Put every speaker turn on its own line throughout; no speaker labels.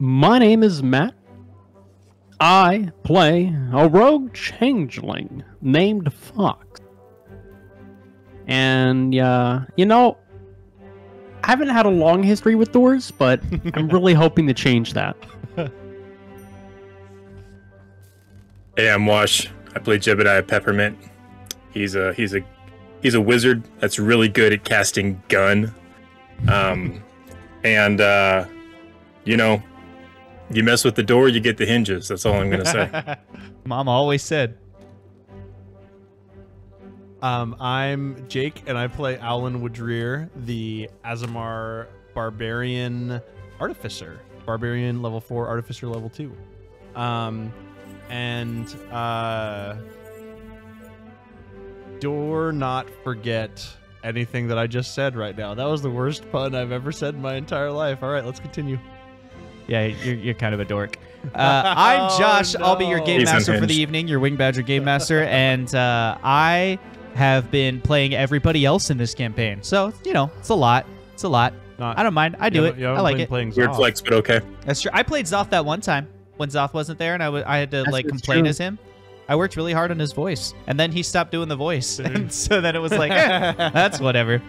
My name is Matt. I play a rogue changeling named Fox. And, uh, you know, I haven't had a long history with doors, but I'm really hoping to change that.
Hey, I'm Wash. I play Jebediah Peppermint. He's a he's a he's a wizard that's really good at casting gun. Um, and uh, you know, you mess with the door, you get the hinges. That's all I'm gonna say.
Mom always said.
Um, I'm Jake, and I play Alan Woodrear, the Aasimar Barbarian Artificer. Barbarian level 4, Artificer level 2. Um, and, uh, do not forget anything that I just said right now. That was the worst pun I've ever said in my entire life. All right, let's continue.
Yeah, you're, you're kind of a dork. Uh, I'm Josh. I'll be your game
He's
master for the evening, your Wing Badger game master, and uh, I have been playing everybody else in this campaign. So you know, it's a lot. It's a lot.
Not,
I don't mind. I do it. I like it.
Playing
Weird flex, but okay.
That's true. I played Xoth that one time when Xoth wasn't there, and I wa- I had to
That's-
like complain
true.
as him. I worked really hard on his voice, and then he stopped doing the voice, and so then it was like, eh, that's whatever.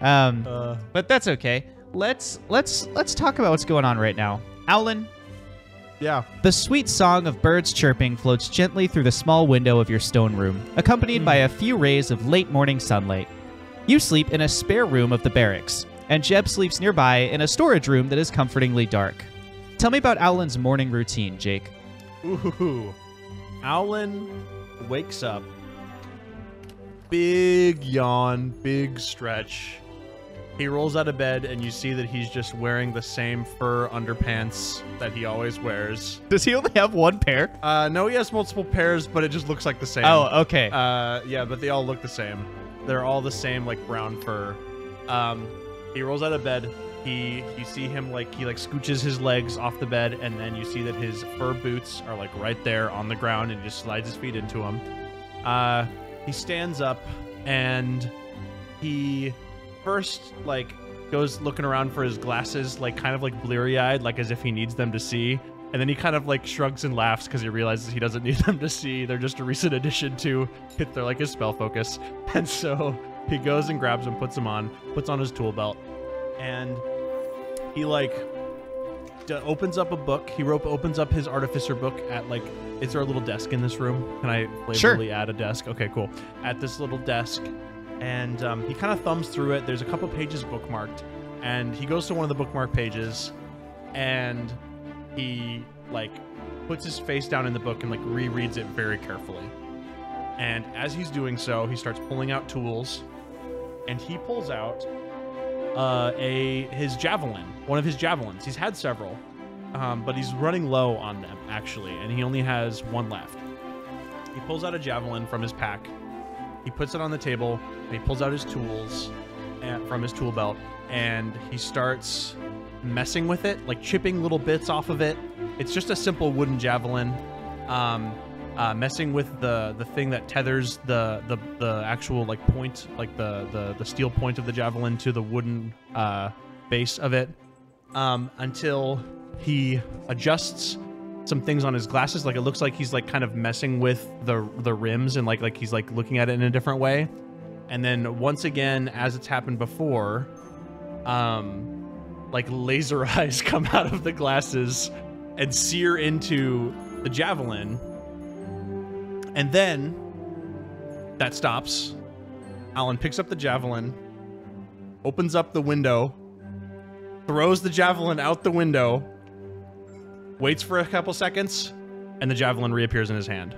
Um,
Uh,
but that's okay. Let's let's let's talk about what's going on right now. Owlin,
yeah.
the sweet song of birds chirping floats gently through the small window of your stone room, accompanied by a few rays of late morning sunlight. You sleep in a spare room of the barracks, and Jeb sleeps nearby in a storage room that is comfortingly dark. Tell me about Owlin's morning routine, Jake.
Ooh. Owlin wakes up. Big yawn, big stretch. He rolls out of bed, and you see that he's just wearing the same fur underpants that he always wears.
Does he only have one pair?
Uh, no, he has multiple pairs, but it just looks like the same.
Oh, okay.
Uh, yeah, but they all look the same. They're all the same, like brown fur. Um, he rolls out of bed. He, you see him like he like scooches his legs off the bed, and then you see that his fur boots are like right there on the ground, and he just slides his feet into them. Uh, he stands up, and he first like goes looking around for his glasses, like kind of like bleary eyed, like as if he needs them to see. And then he kind of like shrugs and laughs because he realizes he doesn't need them to see. They're just a recent addition to hit their like his spell focus. And so he goes and grabs them, puts them on, puts on his tool belt, and he like d- opens up a book. He rope opens up his artificer book at like is there a little desk in this room? Can I
Sure.
flavorfully add a desk? Okay, cool. At this little desk, and um, he kind of thumbs through it. There's a couple pages bookmarked, and he goes to one of the bookmark pages, and he like puts his face down in the book and like rereads it very carefully. And as he's doing so, he starts pulling out tools, and he pulls out uh, a his javelin, one of his javelins. He's had several, um, but he's running low on them actually, and he only has one left. He pulls out a javelin from his pack. He puts it on the table. And he pulls out his tools from his tool belt, and he starts messing with it, like chipping little bits off of it. It's just a simple wooden javelin. Um, uh, messing with the the thing that tethers the the, the actual like point, like the, the the steel point of the javelin to the wooden uh, base of it, um, until he adjusts some things on his glasses. Like it looks like he's like kind of messing with the the rims and like like he's like looking at it in a different way. And then once again, as it's happened before, um, like laser eyes come out of the glasses and sear into the javelin. And then that stops. Alan picks up the javelin, opens up the window, throws the javelin out the window, waits for a couple seconds, and the javelin reappears in his hand.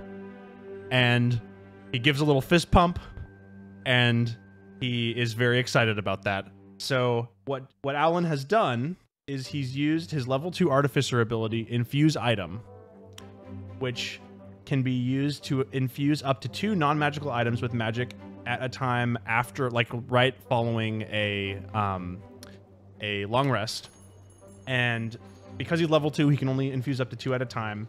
And he gives a little fist pump, and he is very excited about that. So what what Alan has done is he's used his level two artificer ability, infuse item, which can be used to infuse up to two non-magical items with magic at a time after like right following a um a long rest. And because he's level two, he can only infuse up to two at a time.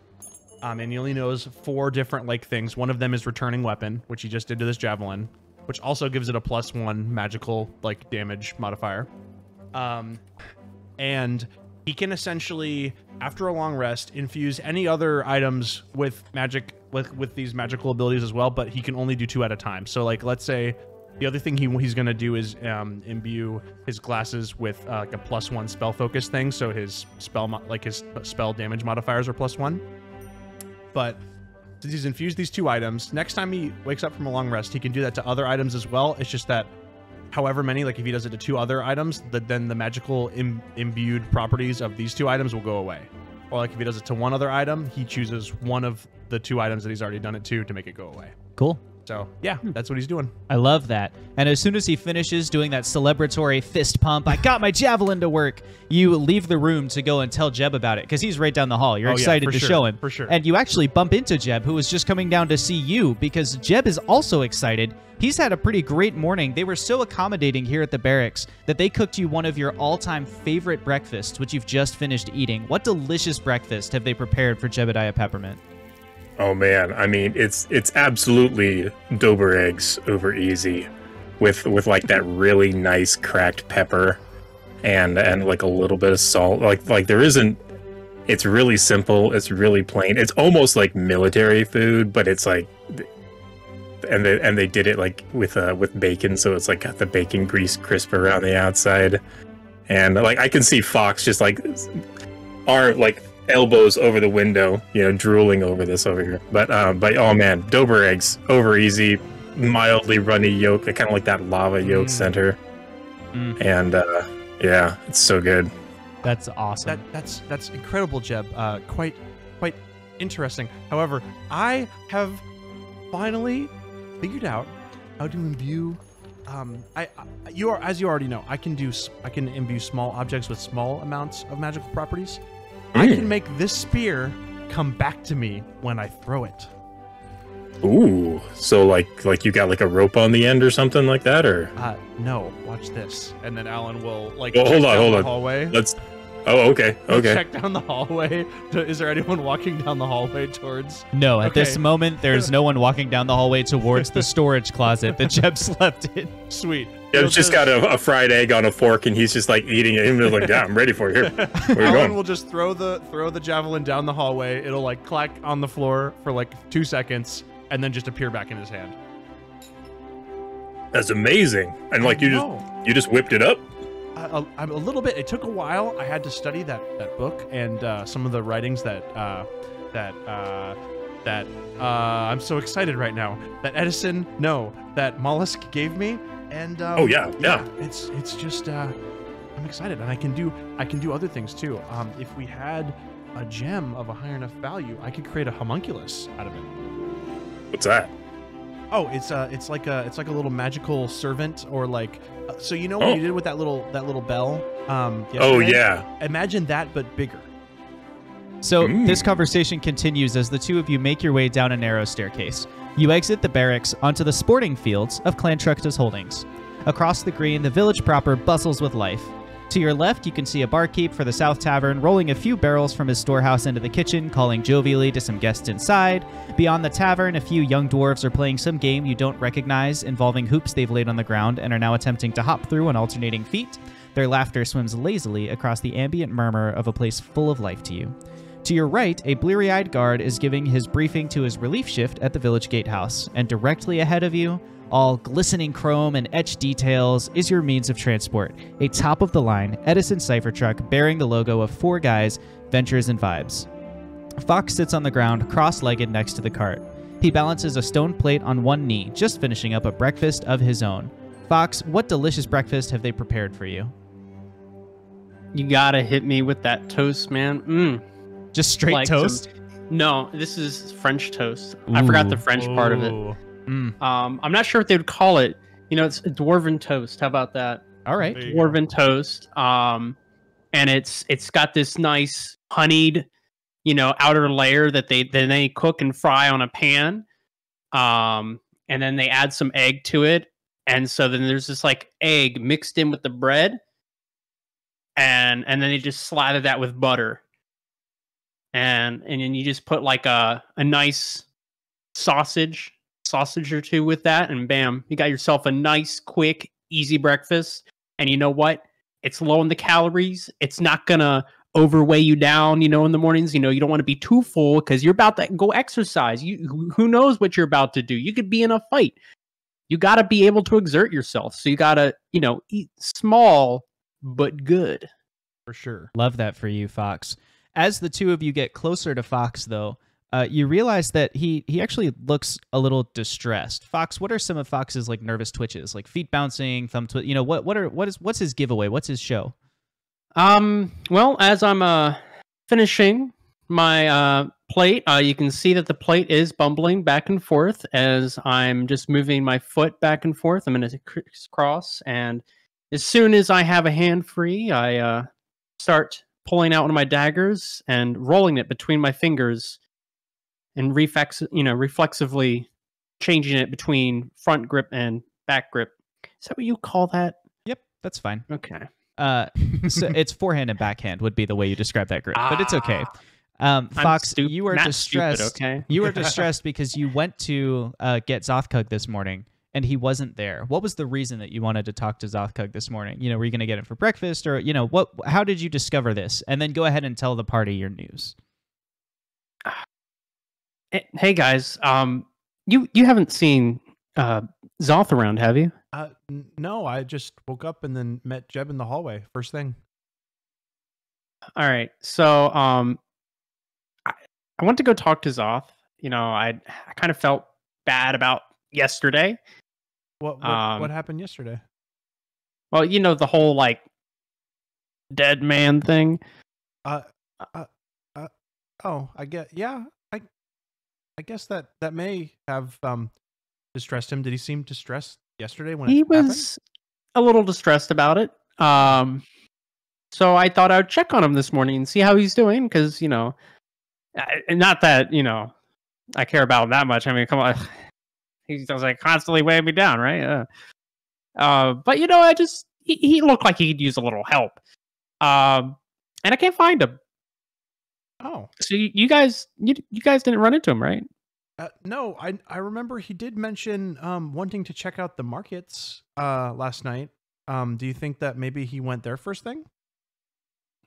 Um, and he only knows four different like things. One of them is returning weapon, which he just did to this javelin, which also gives it a plus one magical like damage modifier. Um, and he can essentially, after a long rest, infuse any other items with magic with with these magical abilities as well. But he can only do two at a time. So like, let's say the other thing he he's gonna do is um, imbue his glasses with uh, like a plus one spell focus thing. So his spell like his spell damage modifiers are plus one. But since he's infused these two items, next time he wakes up from a long rest, he can do that to other items as well. It's just that however many, like if he does it to two other items, that then the magical Im- imbued properties of these two items will go away. Or like if he does it to one other item, he chooses one of the two items that he's already done it to to make it go away.
Cool.
So hmm. yeah, that's what he's doing.
I love that. And as soon as he finishes doing that celebratory fist pump, I got my javelin to work, you leave the room to go and tell Jeb about it because he's right down the hall. You're
Oh,
excited
for
to
sure,
show him.
for sure.
And you actually bump into Jeb, who was just coming down to see you because Jeb is also excited. He's had a pretty great morning. They were so accommodating here at the barracks that they cooked you one of your all time favorite breakfasts, which you've just finished eating. What delicious breakfast have they prepared for Jebediah Peppermint?
Oh man, I mean it's it's absolutely Dober eggs over easy, with with like that really nice cracked pepper, and and like a little bit of salt. Like like there isn't. It's really simple. It's really plain. It's almost like military food, but it's like, and they and they did it like with uh with bacon, so it's like got the bacon grease crisp around the outside, and like I can see Fox just like are like elbows over the window, you know, drooling over this over here. But um, but oh man, Dober eggs over easy, mildly runny yolk, kind of like that lava yolk
Mm.
center,
Mm.
and uh, yeah, it's so good.
That's awesome.
That that's that's incredible, Jeb. Uh, quite quite interesting. However, I have finally figured out how to imbue. Um, I, I you are as you already know, I can do I can imbue small objects with small amounts of magical properties. I
Mm.
can make this spear come back to me when I throw it.
Ooh, so like like you got like a rope on the end or something like that, or
Uh, no, watch this. And then Alan will like
Well,
check
hold on,
down
hold
the
on.
hallway.
let's. Oh, okay, okay.
Check down the hallway. To- Is there anyone walking down the hallway towards?
No, at this moment, there's no one walking down the hallway towards the storage closet that Jeb slept in.
Sweet.
Yeah, it's just got a, a fried egg on a fork, and he's just like eating it. And he's like, "Yeah, I'm ready for it. Here, where you
Alan
going?"
will just throw the throw the javelin down the hallway. It'll like clack on the floor for like two seconds, and then just appear back in his hand.
That's amazing. And like you just you just whipped it up.
a, a, a little bit. It took a while. I had to study that that book and uh, some of the writings that uh, that uh, that uh, I'm so excited right now. That Edison, no, that Mollusk gave me, and um,
Oh, yeah, yeah.
It's it's just uh, I'm excited, and I can do I can do other things too. Um, if we had a gem of a high enough value, I could create a homunculus out of it.
What's that?
Oh, it's uh, it's like a it's like a little magical servant, or like, uh, so you know what
Oh.
you did with that little that little bell. Um,
Oh yeah.
Imagine that, but bigger.
So
Mm.
this conversation continues as the two of you make your way down a narrow staircase. You exit the barracks onto the sporting fields of Clan Tructus Holdings. Across the green, the village proper bustles with life. To your left, you can see a barkeep for the South Tavern rolling a few barrels from his storehouse into the kitchen, calling jovially to some guests inside. Beyond the tavern, a few young dwarves are playing some game you don't recognize involving hoops they've laid on the ground and are now attempting to hop through on alternating feet. Their laughter swims lazily across the ambient murmur of a place full of life to you. To your right, a bleary eyed guard is giving his briefing to his relief shift at the village gatehouse, and directly ahead of you, all glistening chrome and etched details, is your means of transport a top of the line Edison cipher truck bearing the logo of Four Guys, Ventures and Vibes. Fox sits on the ground, cross legged next to the cart. He balances a stone plate on one knee, just finishing up a breakfast of his own. Fox, what delicious breakfast have they prepared for you?
You gotta hit me with that toast, man. Mm.
Just straight
Like some-
toast?
No, this is French toast. I forgot the
Ooh.
French part of it.
Mm,
Um, I'm not sure what they would call it. You know, it's a dwarven toast. How about that?
all right.
There you go.
Dwarven toast. Um, and it's it's got this nice honeyed, you know, outer layer that they then they cook and fry on a pan. Um, and then they add some egg to it, and so then there's this like egg mixed in with the bread, and and then they just slather that with butter. And and then you just put like a a nice sausage sausage or two with that, and bam, you got yourself a nice, quick, easy breakfast. And you know what? It's low in the calories. It's not gonna overweigh you down, you know, in the mornings. You know, you don't want to be too full because you're about to go exercise. You who- knows what you're about to do? You could be in a fight. You got to be able to exert yourself. So you got to, you know, eat small but good.
For sure.
Love that for you, Fox. As the two of you get closer to Fox, though, uh, you realize that he he actually looks a little distressed. Fox, what are some of Fox's like nervous twitches, like feet bouncing, thumb twitch? You know what what are what is what's his giveaway? What's his show?
Um, well, as I'm uh finishing my uh plate, uh you can see that the plate is bumbling back and forth as I'm just moving my foot back and forth. I'm in a crisscross and as soon as I have a hand free, I uh start pulling out one of my daggers and rolling it between my fingers and reflex you know, reflexively changing it between front grip and back grip. Is that what you call that?
Yep, that's fine.
Okay.
Uh, so it's forehand and backhand would be the way you describe that grip, but it's okay. Um, Fox, you are distressed.
Stupid, okay.
You are distressed because you went to uh, get Xothkug this morning and he wasn't there. What was the reason that you wanted to talk to Xothkug this morning? You know, were you going to get him for breakfast or, you know, what? how did you discover this? And then go ahead and tell the party your news.
Hey guys, um, you you haven't seen uh Xoth around, have you?
Uh, n- no, I just woke up and then met Jeb in the hallway. First thing.
All right, so um, I, I went to go talk to Xoth. You know, I I kind of felt bad about yesterday.
What what,
Um,
what happened yesterday?
Well, you know the whole like dead man thing.
Uh, uh, uh, oh, I get. Yeah, I, I guess that that may have um distressed him. Did he seem distressed yesterday when
he
it happened?
was a little distressed about it. Um, so I thought I would check on him this morning and see how he's doing because you know, I- not that you know, I care about him that much. I mean, come on, he does like constantly weighing me down, right? Uh, uh, but you know, I just he, he looked like he could use a little help. Um, and I can't find him.
Oh,
So you, you guys, you, you guys didn't run into him, right?
uh, no, I I remember he did mention um wanting to check out the markets uh last night. Um, do you think that maybe he went there first thing?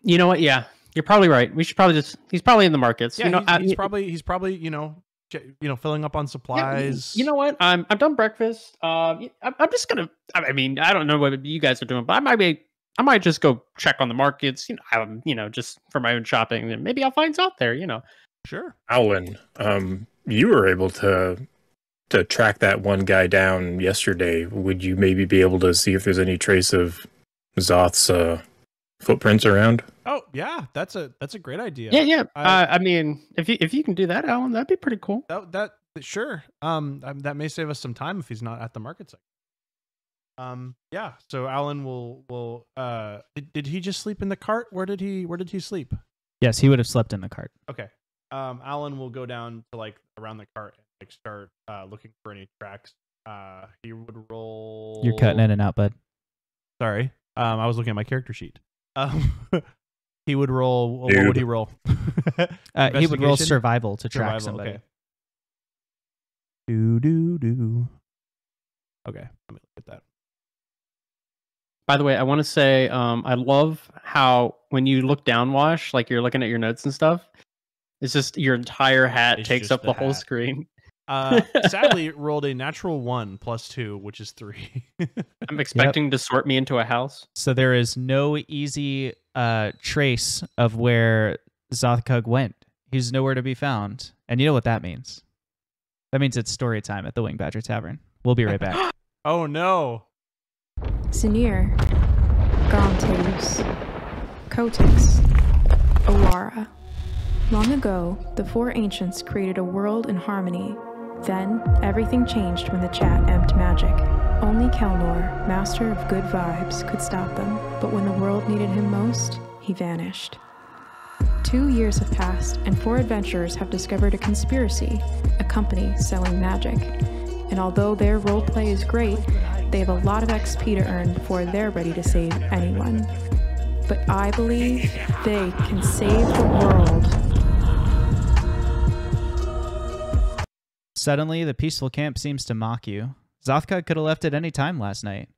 You know what? Yeah, you're probably right. We should probably just. He's probably in the markets.
Yeah,
you know,
he's,
I-
probably he's probably you know you know filling up on
Yeah,
supplies.
You know what? I'm I'm done breakfast. Uh, y- I'm, I'm just gonna. I I mean, I don't know what you guys are doing, but I might be. I might just go check on the markets. You know, um, you know, just for my own shopping, and maybe I'll find out there. You know.
sure.
Alan, um, you were able to to track that one guy down yesterday. Would you maybe be able to see if there's any trace of Xoth's uh, footprints around?
Oh yeah, that's a that's a great idea.
Yeah, yeah.
I-
uh, I mean, if you if you can do that, Alan, that'd be pretty cool.
That that sure. Um, that may save us some time if he's not at the market site. Um, yeah. So Alan will will uh did, did he just sleep in the cart? Where did he where did he sleep?
Yes, he would have slept in the cart.
Okay. Um, Alan will go down to like around the cart and like start uh looking for any tracks. Uh, he would roll.
You're cutting in and out, bud.
Sorry. Um, I was looking at my character sheet. Um, he would roll. What would he roll?
Uh, he would roll survival to track
Survival,
somebody.
Okay. Do do do. Okay, let me look at that.
By the way, I want to say, um, I love how when you look down, wash, like you're looking at your notes and stuff. It's just your entire hat
It's
takes up
the
the whole screen.
Uh, sadly, it rolled a natural one plus two, which is three.
I'm expecting to sort me into a house.
So there is no easy uh, trace of where Xothkug went. He's nowhere to be found. And you know what that means? That means it's story time at the Wing Badger Tavern. We'll be right back.
oh no!
Sinir, Gronteus, Kotix, Owara. Long ago, the four ancients created a world in harmony. Then, everything changed when the chat amped magic. Only Kelnor, master of good vibes, could stop them, but when the world needed him most, he vanished. Two years have passed, and four adventurers have discovered a conspiracy, a company selling magic. And although their roleplay is great, they have a lot of XP to earn before they're ready to save anyone. But I believe they can save the world.
Suddenly, the peaceful camp seems to mock you. Xothkug could have left at any time last night.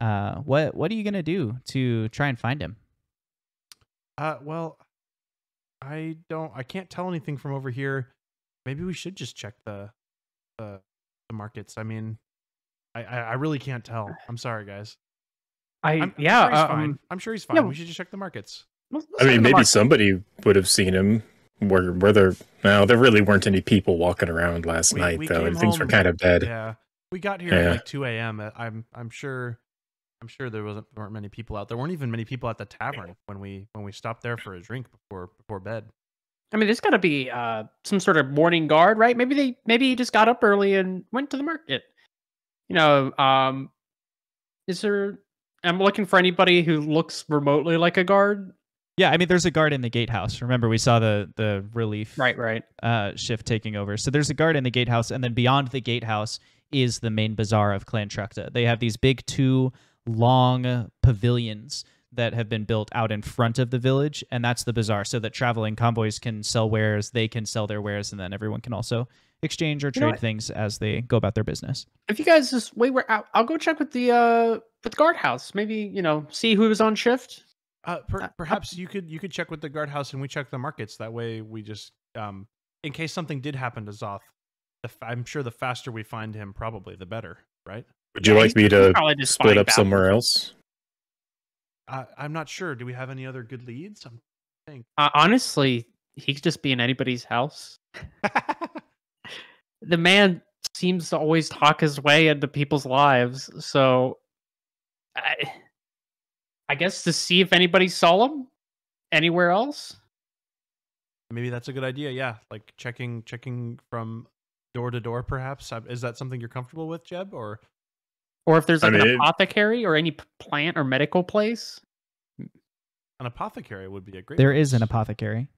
Uh, what what are you gonna do to try and find him?
Uh, well, I don't. I can't tell anything from over here. Maybe we should just check the the, the markets. I mean, I, I I really can't tell. I'm sorry, guys.
I
I'm, I'm
yeah.
sure he's
um,
fine. I'm sure he's fine.
yeah.
we should just check the markets.
let's- let's
I mean, maybe
market.
somebody would have seen him. Where where there no, there really weren't any people walking around last
We-
night
we
though, and things were kind of dead.
Yeah, we got here at like 2 a.m. Uh, I'm I'm sure. I'm sure there wasn't weren't many people out. There weren't even many people at the tavern when we when we stopped there for a drink before before bed.
I mean, there's got to be uh, some sort of morning guard, right? Maybe they maybe he just got up early and went to the market. You know, um, is there? I'm looking for anybody who looks remotely like a guard.
Yeah, I mean, there's a guard in the gatehouse. Remember, we saw the the relief
Right, right.
uh, shift taking over. So there's a guard in the gatehouse, and then beyond the gatehouse is the main bazaar of Clan Trukta. They have these big two long pavilions that have been built out in front of the village, and that's the bazaar, so that traveling convoys can sell wares, they can sell their wares, and then everyone can also exchange or
You
trade things as they go about their business.
If you guys just wait, where I'll, I'll go check with the uh with the guardhouse. Maybe you know see who was on shift.
Uh, per,
Uh,
perhaps you could you could check with the guardhouse and we check the markets. That way, we just um in case something did happen to Xoth. The, f- I'm sure the faster we find him, probably the better, right?
Would you
Yeah,
like me to
probably just
split up
back.
somewhere else?
Uh, I'm not sure. Do we have any other good leads? I'm
Uh, honestly, he could just be in anybody's house. The man seems to always talk his way into people's lives, so I, I guess to see if anybody saw him anywhere else.
Maybe that's a good idea. Yeah, like checking checking from door to door. Perhaps is that something you're comfortable with, Jeb? Or
Or if there's
I
like
mean,
an apothecary or any plant or medical place.
an apothecary would be a great.
There is an apothecary.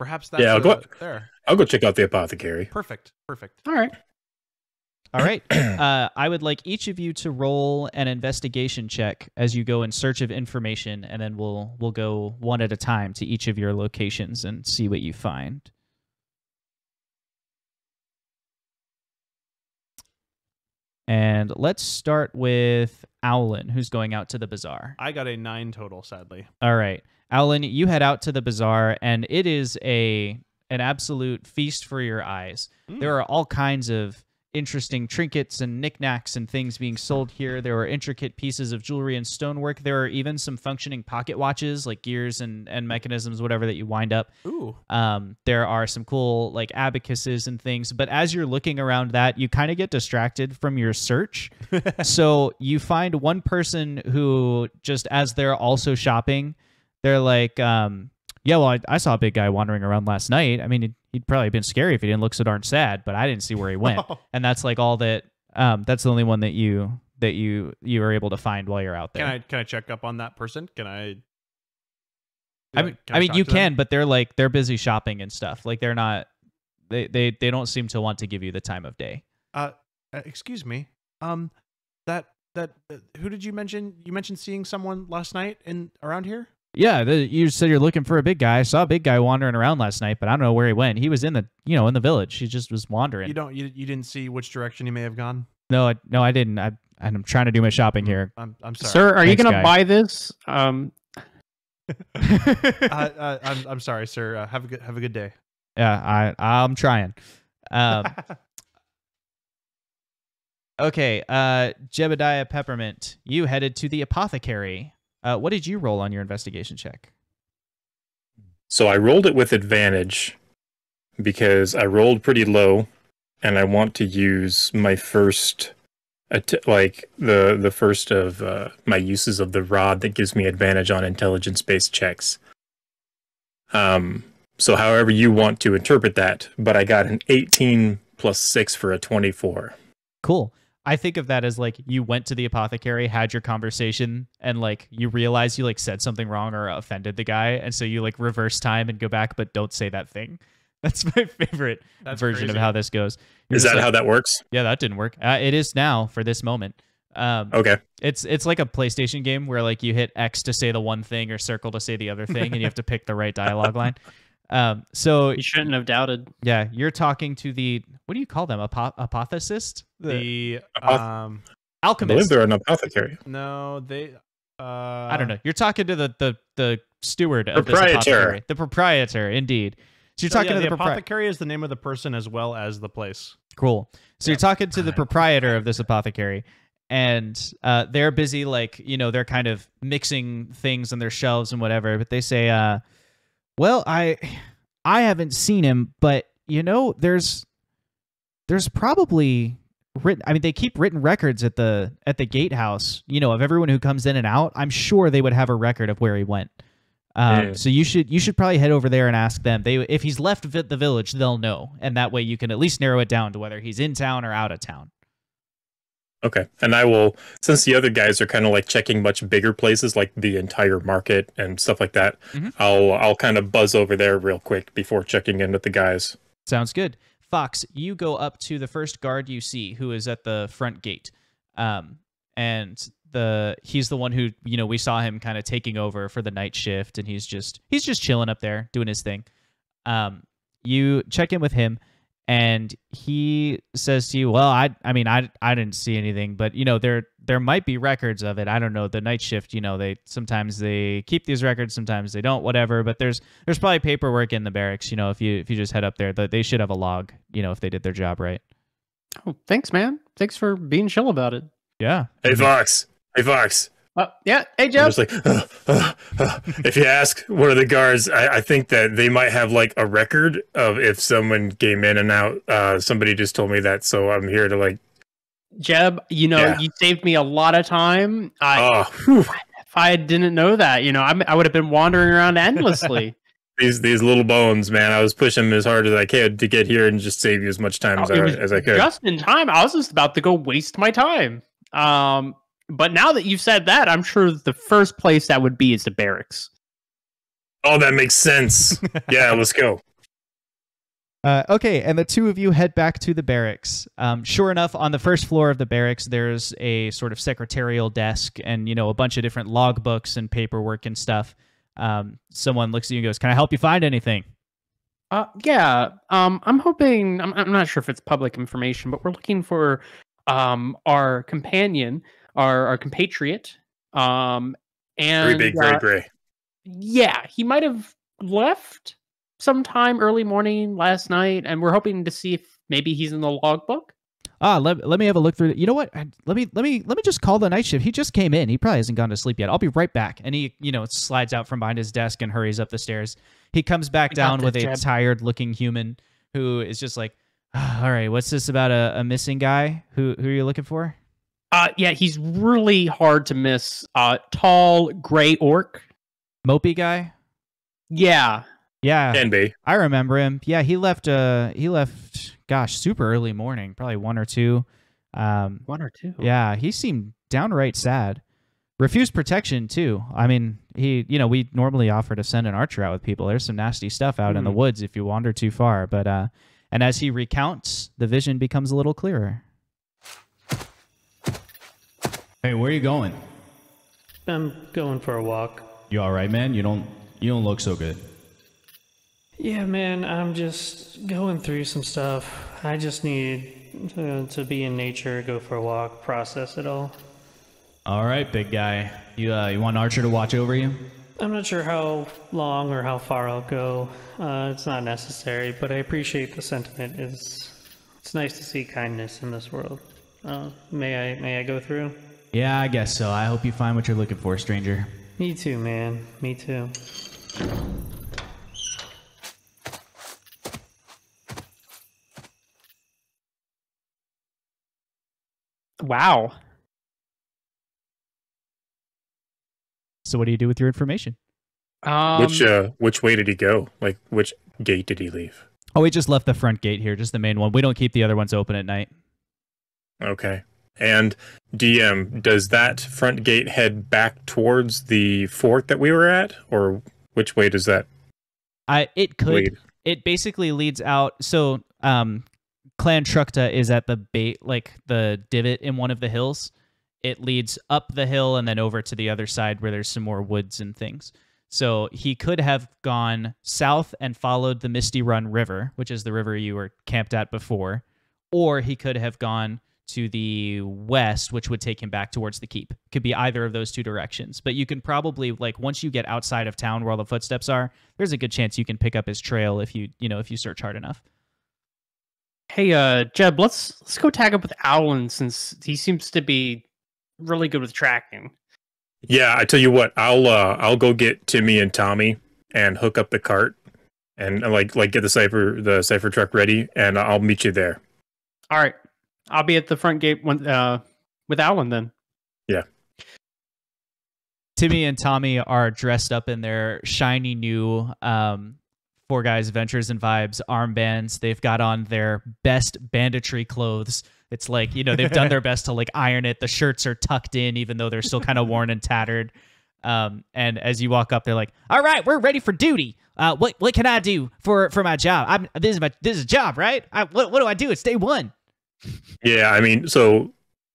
Perhaps that's
Yeah, I'll go-
there.
I'll go check out the apothecary.
Perfect. Perfect.
All right.
All right. Uh, I would like each of you to roll an investigation check as you go in search of information, and then we'll we'll go one at a time to each of your locations and see what you find. And let's start with Owlin, who's going out to the bazaar.
I got a nine total. Sadly.
All right. Owlin, you head out to the bazaar and it is a an absolute feast for your eyes.
Mm.
There are all kinds of interesting trinkets and knickknacks and things being sold here. There are intricate pieces of jewelry and stonework. There are even some functioning pocket watches, like gears and, and mechanisms, whatever that you wind up.
Ooh.
Um, there are some cool like abacuses and things. But as you're looking around that, you kind of get distracted from your search. so you find one person who just as they're also shopping, they're like, um, yeah, well, I, I saw a big guy wandering around last night. I mean, he'd, he'd probably been scary if he didn't look so darn sad, but I didn't see where he went. and that's like all that. Um, that's the only one that you that you you were able to find while you're out there.
Can I can I check up on that person? Can I?
I mean,
can
I mean, you
to them?
can, but they're like they're busy shopping and stuff. Like they're not. They they they don't seem to want to give you the time of day.
Uh, uh, excuse me. Um, that that uh, who did you mention? You mentioned seeing someone last night in around here.
Yeah, the, you said you're looking for a big guy. I saw a big guy wandering around last night, but I don't know where he went. He was in the you know in the village. He just was wandering.
You don't you, you didn't see which direction he may have gone.
no, I, no, I didn't. I and I'm trying to do my shopping here.
I'm I'm sorry.
Sir, are you going to
guy.
buy this? Um,
uh, uh, I'm I'm sorry, sir. Uh, have a good have a good day.
Yeah, I I'm trying. Um, okay, uh, Jebediah Peppermint, you headed to the apothecary. Uh, what did you roll on your investigation check?
So I rolled it with advantage because I rolled pretty low, and I want to use my first, att- like the the first of uh, my uses of the rod that gives me advantage on intelligence based checks. Um. So however you want to interpret that, but I got an 18 plus six for a 24.
Cool. I think of that as like you went to the apothecary, had your conversation, and like you realize you like said something wrong or offended the guy, and so you like reverse time and go back, but don't say that thing. That's my favorite
That's
version of how this goes. You're
Is that
like,
how that works?
Yeah, that didn't work. Uh, it is now for this moment. Um,
Okay.
It's it's like a PlayStation game where like you hit X to say the one thing or circle to say the other thing, and you have to pick the right dialogue line. Um, so
you shouldn't have doubted.
yeah, you're talking to the what do you call them? Apo- apothecist?
The
Apoth-
um
I believe
alchemist.
they're an apothecary.
no they uh
I don't know. You're talking to the the the steward of this
Proprietor.
apothecary. The proprietor, indeed. So you're
So,
talking
yeah,
to
the,
the, propri-
apothecary is the name of the person as well as the place.
Cool. So you're talking to the proprietor of this apothecary, and uh, they're busy, like you know, they're kind of mixing things on their shelves and whatever. But they say, uh, "Well, I, I haven't seen him, but you know, there's, there's probably written. I mean, they keep written records at the at the gatehouse. You know, of everyone who comes in and out. I'm sure they would have a record of where he went." Um,
Yeah.
So you should you should probably head over there and ask them. They if he's left the village, they'll know, and that way you can at least narrow it down to whether he's in town or out of town.
Okay. And I will, since the other guys are kind of like checking much bigger places, like the entire market and stuff like that,
Mhm.
I'll I'll kind of buzz over there real quick before checking in with the guys.
Sounds good. Fox, you go up to the first guard you see, who is at the front gate, um, and the he's the one who you know we saw him kind of taking over for the night shift, and he's just he's just chilling up there doing his thing. Um, you check in with him, and he says to you, "Well, I I mean I I didn't see anything, but you know there there might be records of it. I don't know. The night shift, you know, they sometimes they keep these records, sometimes they don't, whatever. But there's there's probably paperwork in the barracks. You know, if you if you just head up there, that they should have a log. You know, if they did their job right.
Oh, thanks, man. Thanks for being chill about it.
Yeah.
Hey Fox. Hey Fox.
Uh, yeah. Hey,
I'm just like, "Uh, uh, uh." if you ask one of the guards, I, I think that they might have like a record of if someone came in and out. Uh, somebody just told me that, so I'm here to like,
Jeb, you know,
Yeah.
you saved me a lot of time. I,
oh,
if I didn't know that, you know, I, I would have been wandering around endlessly.
these these little bones, man. I was pushing as hard as I could to get here and just save you as much time as,
Oh, it
I, as I could.
Just in time. I was just about to go waste my time. Um, but now that you've said that, I'm sure the first place that would be is the barracks.
Oh, that makes sense. yeah, let's go.
Uh, okay, and the two of you head back to the barracks. Um, sure enough, on the first floor of the barracks, there's a sort of secretarial desk and you know a bunch of different logbooks and paperwork and stuff. Um, someone looks at you and goes, "Can I help you find anything?"
Uh, yeah. Um, I'm hoping. I'm, I'm not sure if it's public information, but we're looking for um our companion, our our compatriot. Um, and
Very big, very
uh,
gray.
yeah, he might have left sometime early morning last night, and we're hoping to see if maybe he's in the logbook.
Ah, let, let me have a look through. it. You know what? Let me let me let me just call the night shift. He just came in. He probably hasn't gone to sleep yet. I'll be right back. And he, you know, slides out from behind his desk and hurries up the stairs. He comes back
I
down
this,
with a
Jeb.
tired-looking human who is just like, "Ah, "All right, what's this about a, a missing guy? Who who are you looking for?"
Uh, yeah, he's really hard to miss. Uh, tall, gray orc.
Mopey guy?
Yeah,
Yeah,
Can be.
I remember him. Yeah, he left. Uh, he left. Gosh, super early morning, probably one or two. Um,
one or two.
Yeah, he seemed downright sad. Refused protection too. I mean, he, you know, we normally offer to send an archer out with people. There's some nasty stuff out in the
Hmm.
woods if you wander too far. But uh, and as he recounts, the vision becomes a little clearer.
Hey, where are you going?
I'm going for a walk.
You all right, man? You don't you don't look so good.
Yeah, man, I'm just going through some stuff. I just need to, to be in nature, go for a walk, process it all.
All right, big guy. You uh, you want Archer to watch over you?
I'm not sure how long or how far I'll go. Uh, it's not necessary, but I appreciate the sentiment. It's it's nice to see kindness in this world. Uh, may I may I go through?
Yeah, I guess so. I hope you find what you're looking for, stranger.
Me too, man. Me too.
Wow.
So what do you do with your information?
Um,
which uh, which way did he go? Like, which gate did he leave?
Oh, we just left the front gate here, just the main one. We don't keep the other ones open at night.
Okay. And DM, does that front gate head back towards the fort that we were at, or which way does that
I it could.
lead?
it basically leads out so um clan trukta is at the bait like the divot in one of the hills. It leads up the hill and then over to the other side where there's some more woods and things. So he could have gone south and followed the misty run river which is the river you were camped at before or he could have gone to the west, which would take him back towards the keep. Could be either of those two directions. But you can probably like once you get outside of town where all the footsteps are, there's a good chance you can pick up his trail if you you know if you search hard enough.
Hey, uh, Jeb, let's let's go tag up with Alan since he seems to be really good with tracking.
Yeah, I tell you what, I'll uh, I'll go get Timmy and Tommy and hook up the cart and like like get the cipher the cipher truck ready, and I'll meet you there.
All right, I'll be at the front gate when, uh, with Alan then. Yeah.
Timmy and Tommy are dressed up in their shiny new um, Four Guys Adventures and Vibes armbands. They've got on their best banditry clothes. It's like, you know, they've done their best to like iron it. The shirts are tucked in, even though they're still kind of worn and tattered. Um, and as you walk up, they're like, "All right, we're ready for duty. Uh, what what can I do for for my job? I'm this is my this is a job, right? I, what what do I do? It's day one.
Yeah, I mean, so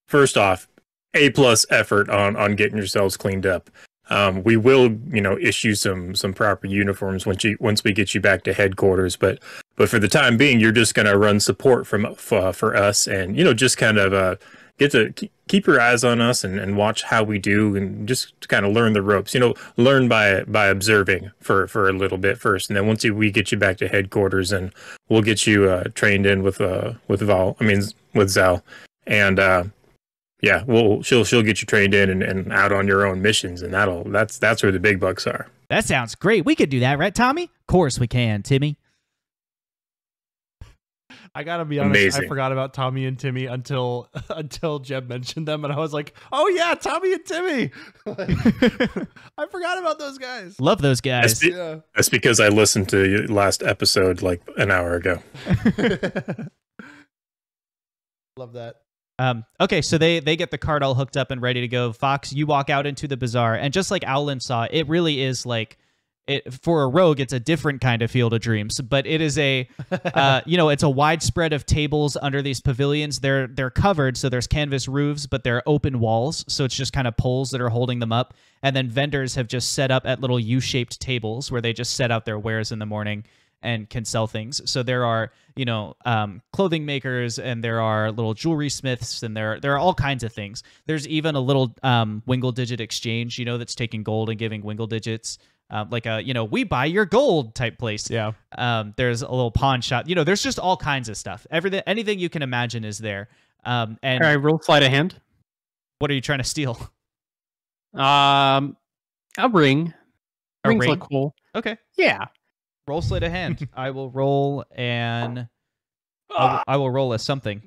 first off, a plus effort on on getting yourselves cleaned up. Um, we will, you know, issue some some proper uniforms once you once we get you back to headquarters. But but for the time being, you're just gonna run support from uh, for us, and you know, just kind of uh, get to keep your eyes on us and, and watch how we do, and just kind of learn the ropes. You know, learn by by observing for for a little bit first, and then once we get you back to headquarters, and we'll get you uh, trained in with uh with Val. I mean, with Zal, and uh, yeah, well, she'll she'll get you trained in and, and out on your own missions, and that'll that's that's where the big bucks are.
That sounds great. We could do that, right, Tommy? Of course we can, Timmy.
I gotta be honest, I forgot about Tommy and Timmy until until Jeb mentioned them, and I was like, "Oh yeah, Tommy and Timmy." Like, I forgot about those guys.
Love those guys.
That's, be-
Yeah.
that's because I listened to your last episode like an hour ago.
Love that.
Um, okay, so they they get the cart all hooked up and ready to go. Fox, you walk out into the bazaar, and just like Owlin saw, it really is like it for a rogue. It's a different kind of field of dreams, but it is a uh, you know it's a widespread of tables under these pavilions. They're they're covered, so there's canvas roofs, but they're open walls, so it's just kind of poles that are holding them up. And then vendors have just set up at little U-shaped tables where they just set out their wares in the morning and can sell things. So there are, you know, um, clothing makers and there are little jewelry smiths and there there are all kinds of things. There's even a little um, Wingle Digit exchange, you know, that's taking gold and giving Wingle Digits. Uh, like a you know we buy your gold type place.
Yeah.
Um, there's a little pawn shop. You know, there's just all kinds of stuff. Everything, anything you can imagine is there. Um, and
All right, roll sleight of hand.
what are you trying to steal?
Um, a ring.
A
Rings
ring?
look cool.
Okay,
Yeah.
roll sleight of hand. I will roll and I will, I will roll a something.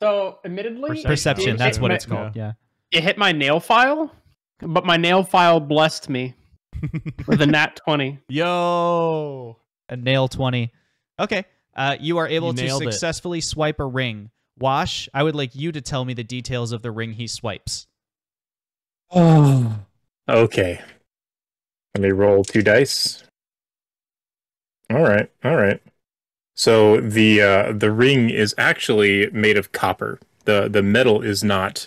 So, admittedly,
Perception.
Perception. That's
hit
what
my-
it's called. Yeah.
It hit my nail file, but my nail file blessed me with a nat twenty.
Yo.
a nail 20 okay uh, you are able
You
to
nailed it.
successfully swipe a ring wash i would like you to tell me the details of the ring he swipes Oh.
Okay. Let me roll two dice. All right, all right. So the uh, the ring is actually made of copper. the The metal is not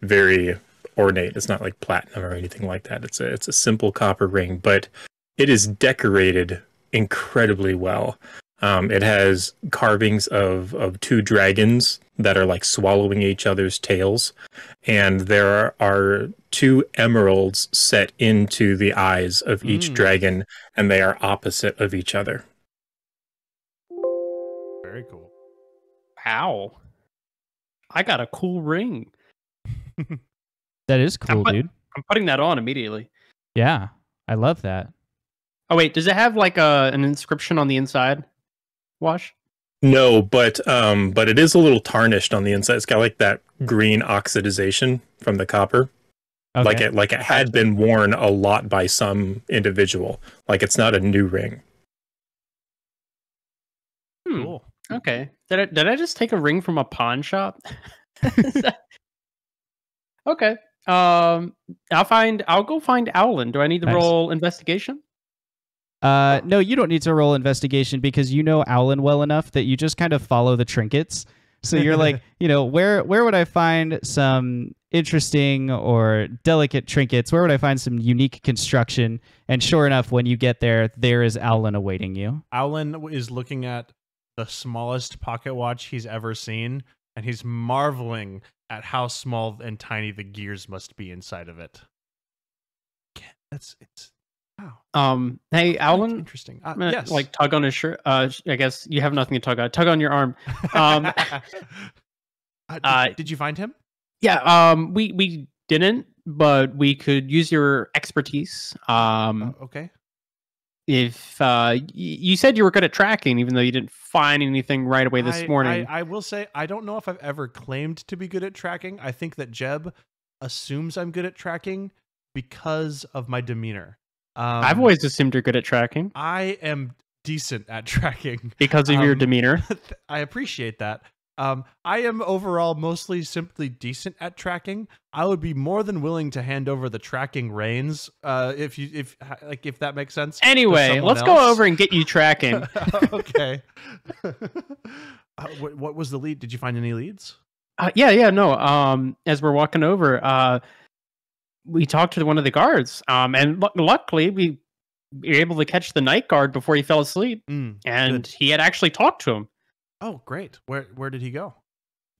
very ornate. It's not like platinum or anything like that. It's a it's a simple copper ring, but it is decorated incredibly well. Um, it has carvings of of two dragons that are like swallowing each other's tails, and there are, are two emeralds set into the eyes of each
Mm.
dragon, and they are opposite of each other.
Very cool.
Wow. I got a cool ring.
that is cool
put-
dude
I'm putting that on immediately.
yeah i love that
Oh wait, does it have like a an inscription on the inside? Wash.
No, but um, but it is a little tarnished on the inside. It's got like that green oxidization from the copper.
okay.
Like it like it had been worn a lot by some individual. Like it's not a new ring.
Hmm.
Cool.
Okay. Did I did I just take a ring from a pawn shop? okay. Um, I'll find. I'll go find Owlin. Do I need to
Nice.
roll investigation?
uh, no you don't need to roll investigation because you know owlin well enough that you just kind of follow the trinkets so you're like you know where where would i find some interesting or delicate trinkets where would i find some unique construction and sure enough when you get there there is owlin awaiting you
Owlin is looking at the smallest pocket watch he's ever seen, and he's marveling at how small and tiny the gears must be inside of it. Can't- That's it's wow.
Um, hey,
quite
Alan,
interesting. Uh,
I'm gonna,
yes,
like tug on his shirt. Uh, I guess you have nothing to tug on. Tug on your arm. Um,
Uh, did,
uh,
did you find him?
yeah. Um, we we didn't, but we could use your expertise. Um,
Uh, okay.
If uh, you said you were good at tracking, even though you didn't find anything right away this
I-
morning.
I, I will say I don't know if I've ever claimed to be good at tracking. I think that Jeb assumes I'm good at tracking because of my demeanor. Um,
I've always assumed you're good at tracking
I am decent at tracking.
because of your
Um,
demeanor.
I appreciate that. Um, I am overall mostly simply decent at tracking. I would be more than willing to hand over the tracking reins, uh, if you if like if that makes sense.
Anyway, let's go over and get you tracking.
okay. uh, what, what was the lead? Did you find any leads?
Uh, yeah, yeah, no. Um, as we're walking over, uh, we talked to one of the guards. Um, and lu- luckily we were able to catch the night guard before he fell asleep,
Mm,
and
good.
he had actually talked to him.
Oh, great. Where where did he go?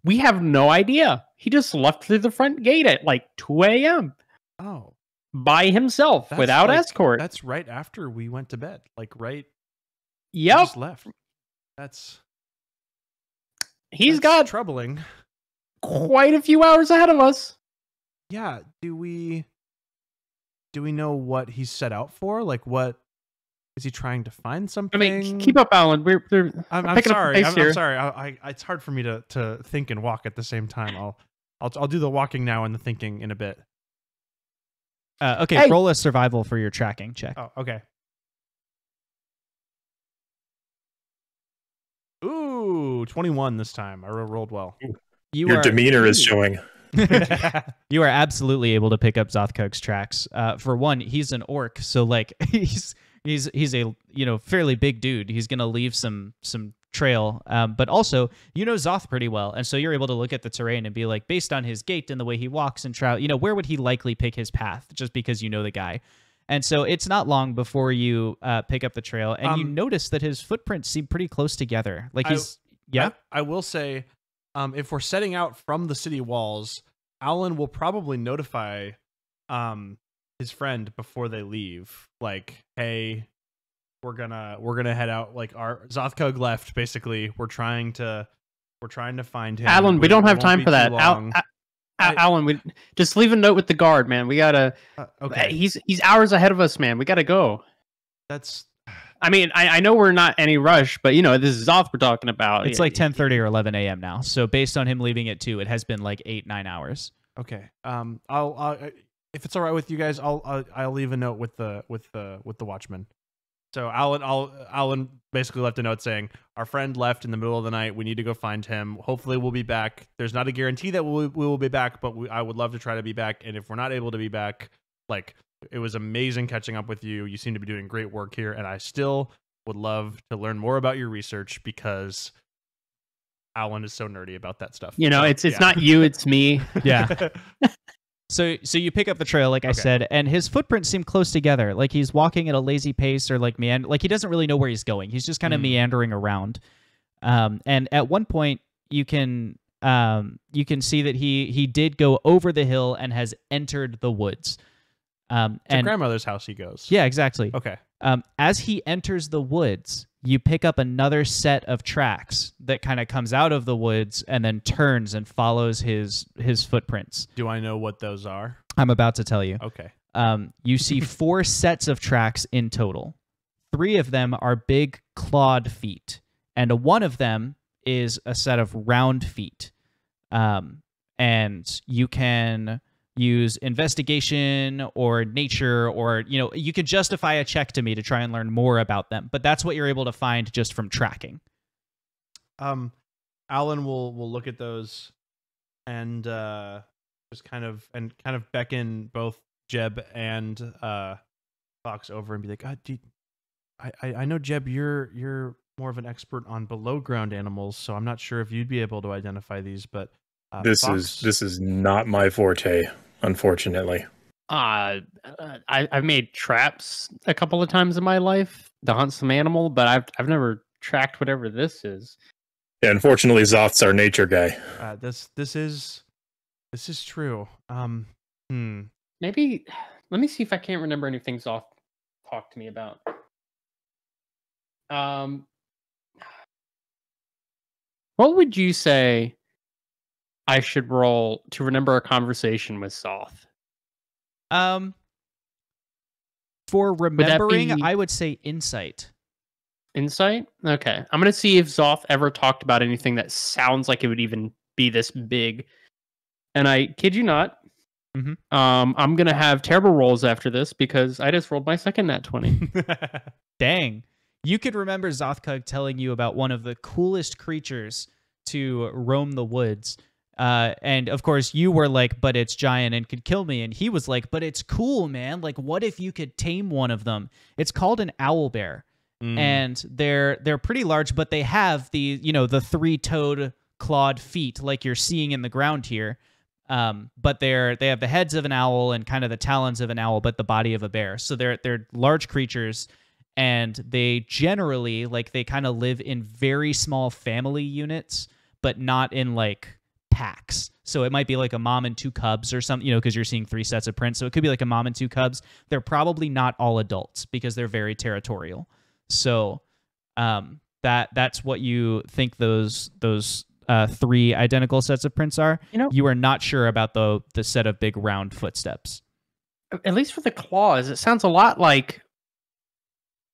We have no idea. He just left through the front gate at like 2 a.m.
Oh,
by himself
that's
without
like-
escort.
That's right after we went to bed. Like right. he
Yep,
Just left. That's
he's
that's
got
troubling.
quite a few hours ahead of us.
Yeah. Do we do we know what he's set out for? Like what is he trying to find something?
I mean, keep up, Alan. We're, we're
I'm, I'm
picking up the
sorry.
pace
I'm,
here.
I'm sorry. I, I, it's hard for me to, to think and walk at the same time. I'll, I'll, I'll do the walking now and the thinking in a bit.
Uh, okay,
Hey.
roll a survival for your tracking check.
Oh, okay. Ooh, 21 this time. I rolled well.
You
Your
are
demeanor is showing.
you are absolutely able to pick up Xothkug's tracks. Uh, for one, he's an orc, so like he's he's he's a you know fairly big dude. He's gonna leave some some trail, um, but also you know Xoth pretty well, and so you're able to look at the terrain and be like, based on his gait and the way he walks and trout, you know where would he likely pick his path, just because you know the guy. And so it's not long before you uh, pick up the trail, and you
Um,
notice that his footprints seem pretty close together. Like
I-
he's yeah.
I, I will say, um, if we're setting out from the city walls, Alan will probably notify um his friend before they leave. Like, hey, we're gonna we're gonna head out. Like our Xothkug left. Basically, we're trying to we're trying to find him.
Alan, we don't have time for that. Al-
long.
A- A-
I-
Alan, we just leave a note with the guard, man. We gotta.
Uh, okay,
He's he's hours ahead of us, man. We gotta go.
that's
I mean, I, I know we're not any rush, but you know this is Xoth we're talking about.
It's like 10:30 or 11 a.m. now. So based on him leaving at two, it has been like eight nine hours.
Okay. Um, I'll, I'll if it's all right with you guys, I'll, I'll I'll leave a note with the with the with the watchman. So Alan, I'll Alan basically left a note saying our friend left in the middle of the night. We need to go find him. Hopefully, we'll be back. There's not a guarantee that we we will be back, but we, I would love to try to be back. And if we're not able to be back, like it was amazing catching up with you. You seem to be doing great work here, and I still would love to learn more about your research because Alan is so nerdy about that stuff.
You know,
So,
it's it's
yeah.
not you, it's me.
Yeah. So so you pick up the trail, like I said, and his footprints seem close together. Like he's walking at a lazy pace, or like meander. Like he doesn't really know where he's going. He's just kind of
Mm.
meandering around. Um, and at one point, you can um you can see that he he did go over the hill and has entered the woods. Um,
to
and
grandmother's house he goes.
yeah, exactly.
Okay.
Um, as he enters the woods, you pick up another set of tracks that kind of comes out of the woods and then turns and follows his his footprints.
Do I know what those are?
I'm about to tell you.
Okay.
Um, you see four sets of tracks in total. Three of them are big clawed feet, and one of them is a set of round feet. Um, and you can use investigation or nature or you know you could justify a check to me to try and learn more about them but that's what you're able to find just from tracking.
Um, Alan will will look at those and uh, just kind of and kind of beckon both Jeb and uh, Fox over and be like, "God, do you- I, I I know Jeb, you're you're more of an expert on below ground animals, so I'm not sure if you'd be able to identify these, but uh,
This
Fox-
is this is not my forte, unfortunately.
Uh, I I've made traps a couple of times in my life to hunt some animal, but I've I've never tracked whatever this is.
Yeah, unfortunately, Xoth's our nature guy.
Uh, this this is this is true. Um, hmm.
Maybe let me see if I can't remember anything Xoth talked to me about. Um, what would you say I should roll to remember a conversation with Xoth?
Um, for remembering,
be-
I would say insight.
Insight? Okay. I'm going to see if Xoth ever talked about anything that sounds like it would even be this big. And I kid you not,
Mhm.
um, I'm going to have terrible rolls after this because I just rolled my second nat 20.
Dang. You could remember Xothkug telling you about one of the coolest creatures to roam the woods. Uh, and of course, you were like, but it's giant and could kill me. And he was like, but it's cool, man. Like, what if you could tame one of them? It's called an owl bear.
Mm.
and they're they're pretty large, but they have the you know the three toed clawed feet like you're seeing in the ground here. Um, but they're they have the heads of an owl and kind of the talons of an owl, but the body of a bear. So they're they're large creatures, and they generally like they kind of live in very small family units, but not in like packs. So it might be like a mom and two cubs or something, you know, because you're seeing three sets of prints. So it could be like a mom and two cubs. They're probably not all adults because they're very territorial. So um, that that's what you think those those uh, three identical sets of prints are.
You know-
you are not sure about the the set of big round footsteps.
At least for the claws, it sounds a lot like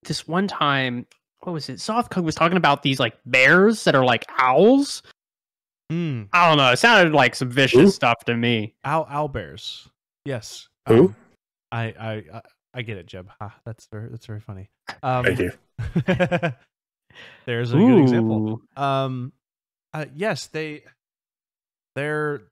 this one time. What was it? Xothkug was talking about these like bears that are like owls.
Hmm.
I don't know. It sounded like some vicious
Who?
stuff to me.
Owl Bears, Yes.
Who?
Um, I, I I I get it, Jeb. Ha, that's very that's very funny. Um,
Thank you.
there's a good example. Um, uh, yes, they, they're,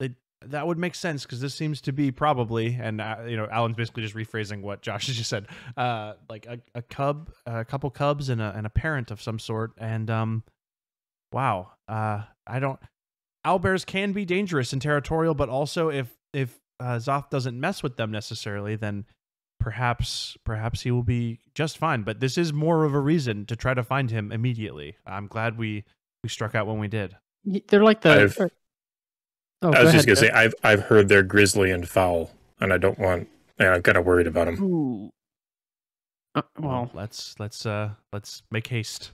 they. That would make sense because this seems to be probably, and uh, you know, Alan's basically just rephrasing what Josh just said. Uh, like a, a cub, a couple cubs, and a and a parent of some sort. And um, wow. Uh, I don't. Owlbears can be dangerous and territorial, but also if if uh, Xoth doesn't mess with them necessarily, then perhaps perhaps he will be just fine. But this is more of a reason to try to find him immediately. I'm glad we we struck out when we did.
They're like the.
I've-
oh,
I was
go
just gonna
ahead,
say I've I've heard they're grisly and foul, and I don't want. Yeah, I'm kind of worried about them.
Ooh. Uh, well,
let's let's uh let's make haste.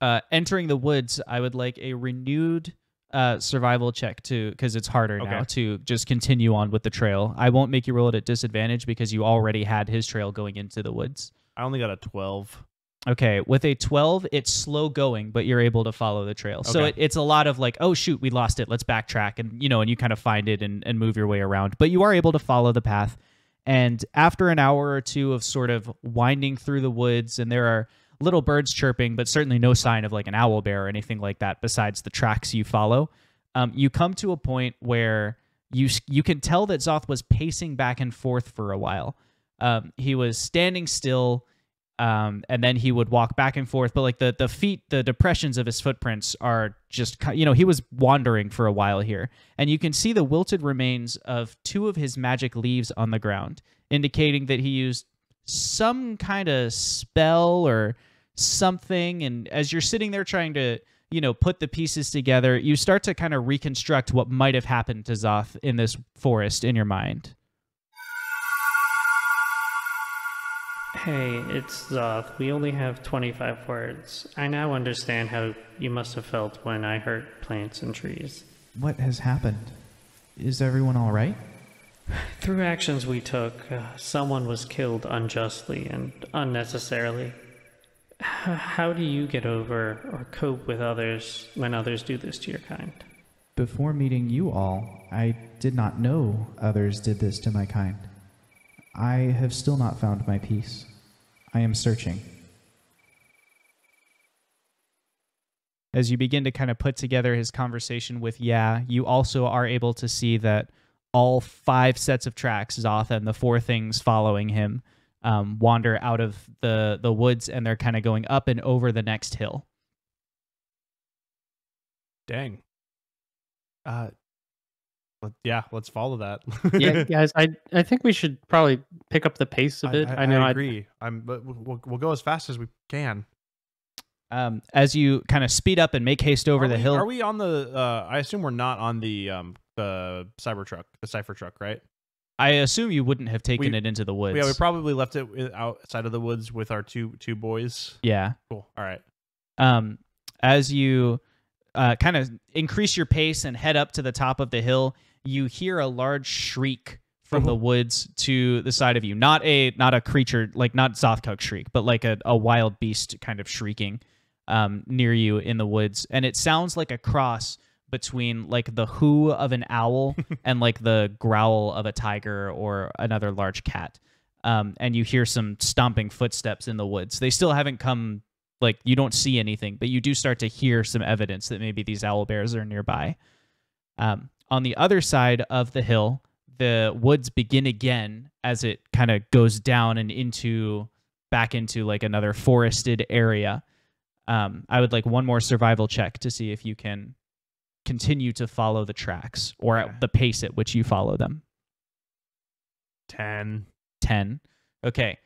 Uh, entering the woods, I would like a renewed uh, survival check to because it's harder now to just continue on with the trail. I won't make you roll it at disadvantage because you already had his trail going into the woods.
I only got a twelve.
Okay, with a 12, it's slow going, but you're able to follow the trail. So it, it's a lot of like, oh shoot, we lost it. Let's backtrack and you know, and you kind of find it and, and move your way around. But you are able to follow the path. And after an hour or two of sort of winding through the woods, and there are little birds chirping, but certainly no sign of like an owl bear or anything like that besides the tracks you follow, um, you come to a point where you you can tell that Xoth was pacing back and forth for a while. Um, he was standing still, um, and then he would walk back and forth. But like the the feet, the depressions of his footprints are just you know he was wandering for a while here, and you can see the wilted remains of two of his magic leaves on the ground, indicating that he used some kind of spell or something. And as you're sitting there trying to you know put the pieces together, you start to kind of reconstruct what might have happened to Xoth in this forest in your mind.
Hey, it's Xoth. We only have 25 words. I now understand how you must have felt when I hurt plants and trees.
What has happened? Is everyone all right?
Through actions we took, uh, someone was killed unjustly and unnecessarily. H- how do you get over or cope with others when others do this to your kind?
Before meeting you all, I did not know others did this to my kind. I have still not found my peace. I am searching.
as you begin to kind of put together his conversation with Yeah, you also are able to see that all five sets of tracks, Xoth and the four things following him, um, wander out of the the woods, and they're kind of going up and over the next hill.
Dang. Uh, yeah, let's follow that.
yeah, guys, I I think we should probably pick up the pace a bit. I, know
I,
I,
agree. I'm, but we'll, we'll go as fast as we can.
Um, as you kind of speed up and make haste over
Are
the
we-
hill,
Are we on the? Uh, I assume we're not on the um the cyber truck, the cipher truck, right?
I assume you wouldn't have taken
We-
it into the woods.
Yeah, we probably left it outside of the woods with our two two boys.
yeah.
Cool. All right.
um, as you uh, kind of increase your pace and head up to the top of the hill, you hear a large shriek from the woods to the side of you. Not a not a creature like not Xothkug shriek, but like a, a wild beast kind of shrieking um, near you in the woods, and it sounds like a cross between like the whoo of an owl and like the growl of a tiger or another large cat. Um, and you hear some stomping footsteps in the woods. They still haven't come like you don't see anything, but you do start to hear some evidence that maybe these owl bears are nearby. Um, on the other side of the hill, the woods begin again as it kind of goes down and into back into like another forested area. Um, I would like one more survival check to see if you can continue to follow the tracks or at the pace at which you follow them.
Ten.
10. Okay.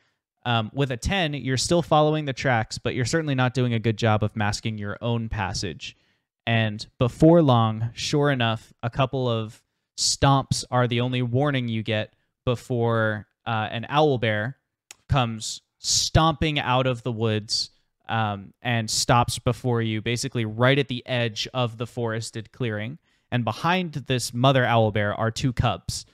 Um, with a 10, you're still following the tracks, but you're certainly not doing a good job of masking your own passage. And before long, sure enough, a couple of stomps are the only warning you get before uh, an owl bear comes stomping out of the woods um, and stops before you, basically right at the edge of the forested clearing. And behind this mother owl bear are two cubs.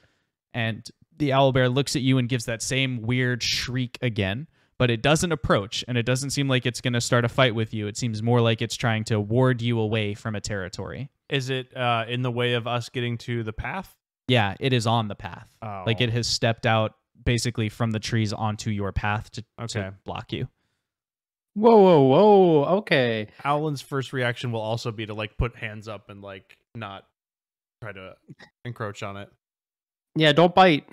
And the owl bear looks at you and gives that same weird shriek again, but it doesn't approach and it doesn't seem like it's going to start a fight with you. It seems more like it's trying to ward you away from a territory.
Is it uh, in the way of us getting to the path?
Yeah, it is on the path.
Oh.
Like it has stepped out basically from the trees onto your path to,
Okay.
to block you.
Whoa, whoa, whoa. Okay.
Alan's first reaction will also be to like put hands up and like not try to encroach on it.
Yeah, don't bite.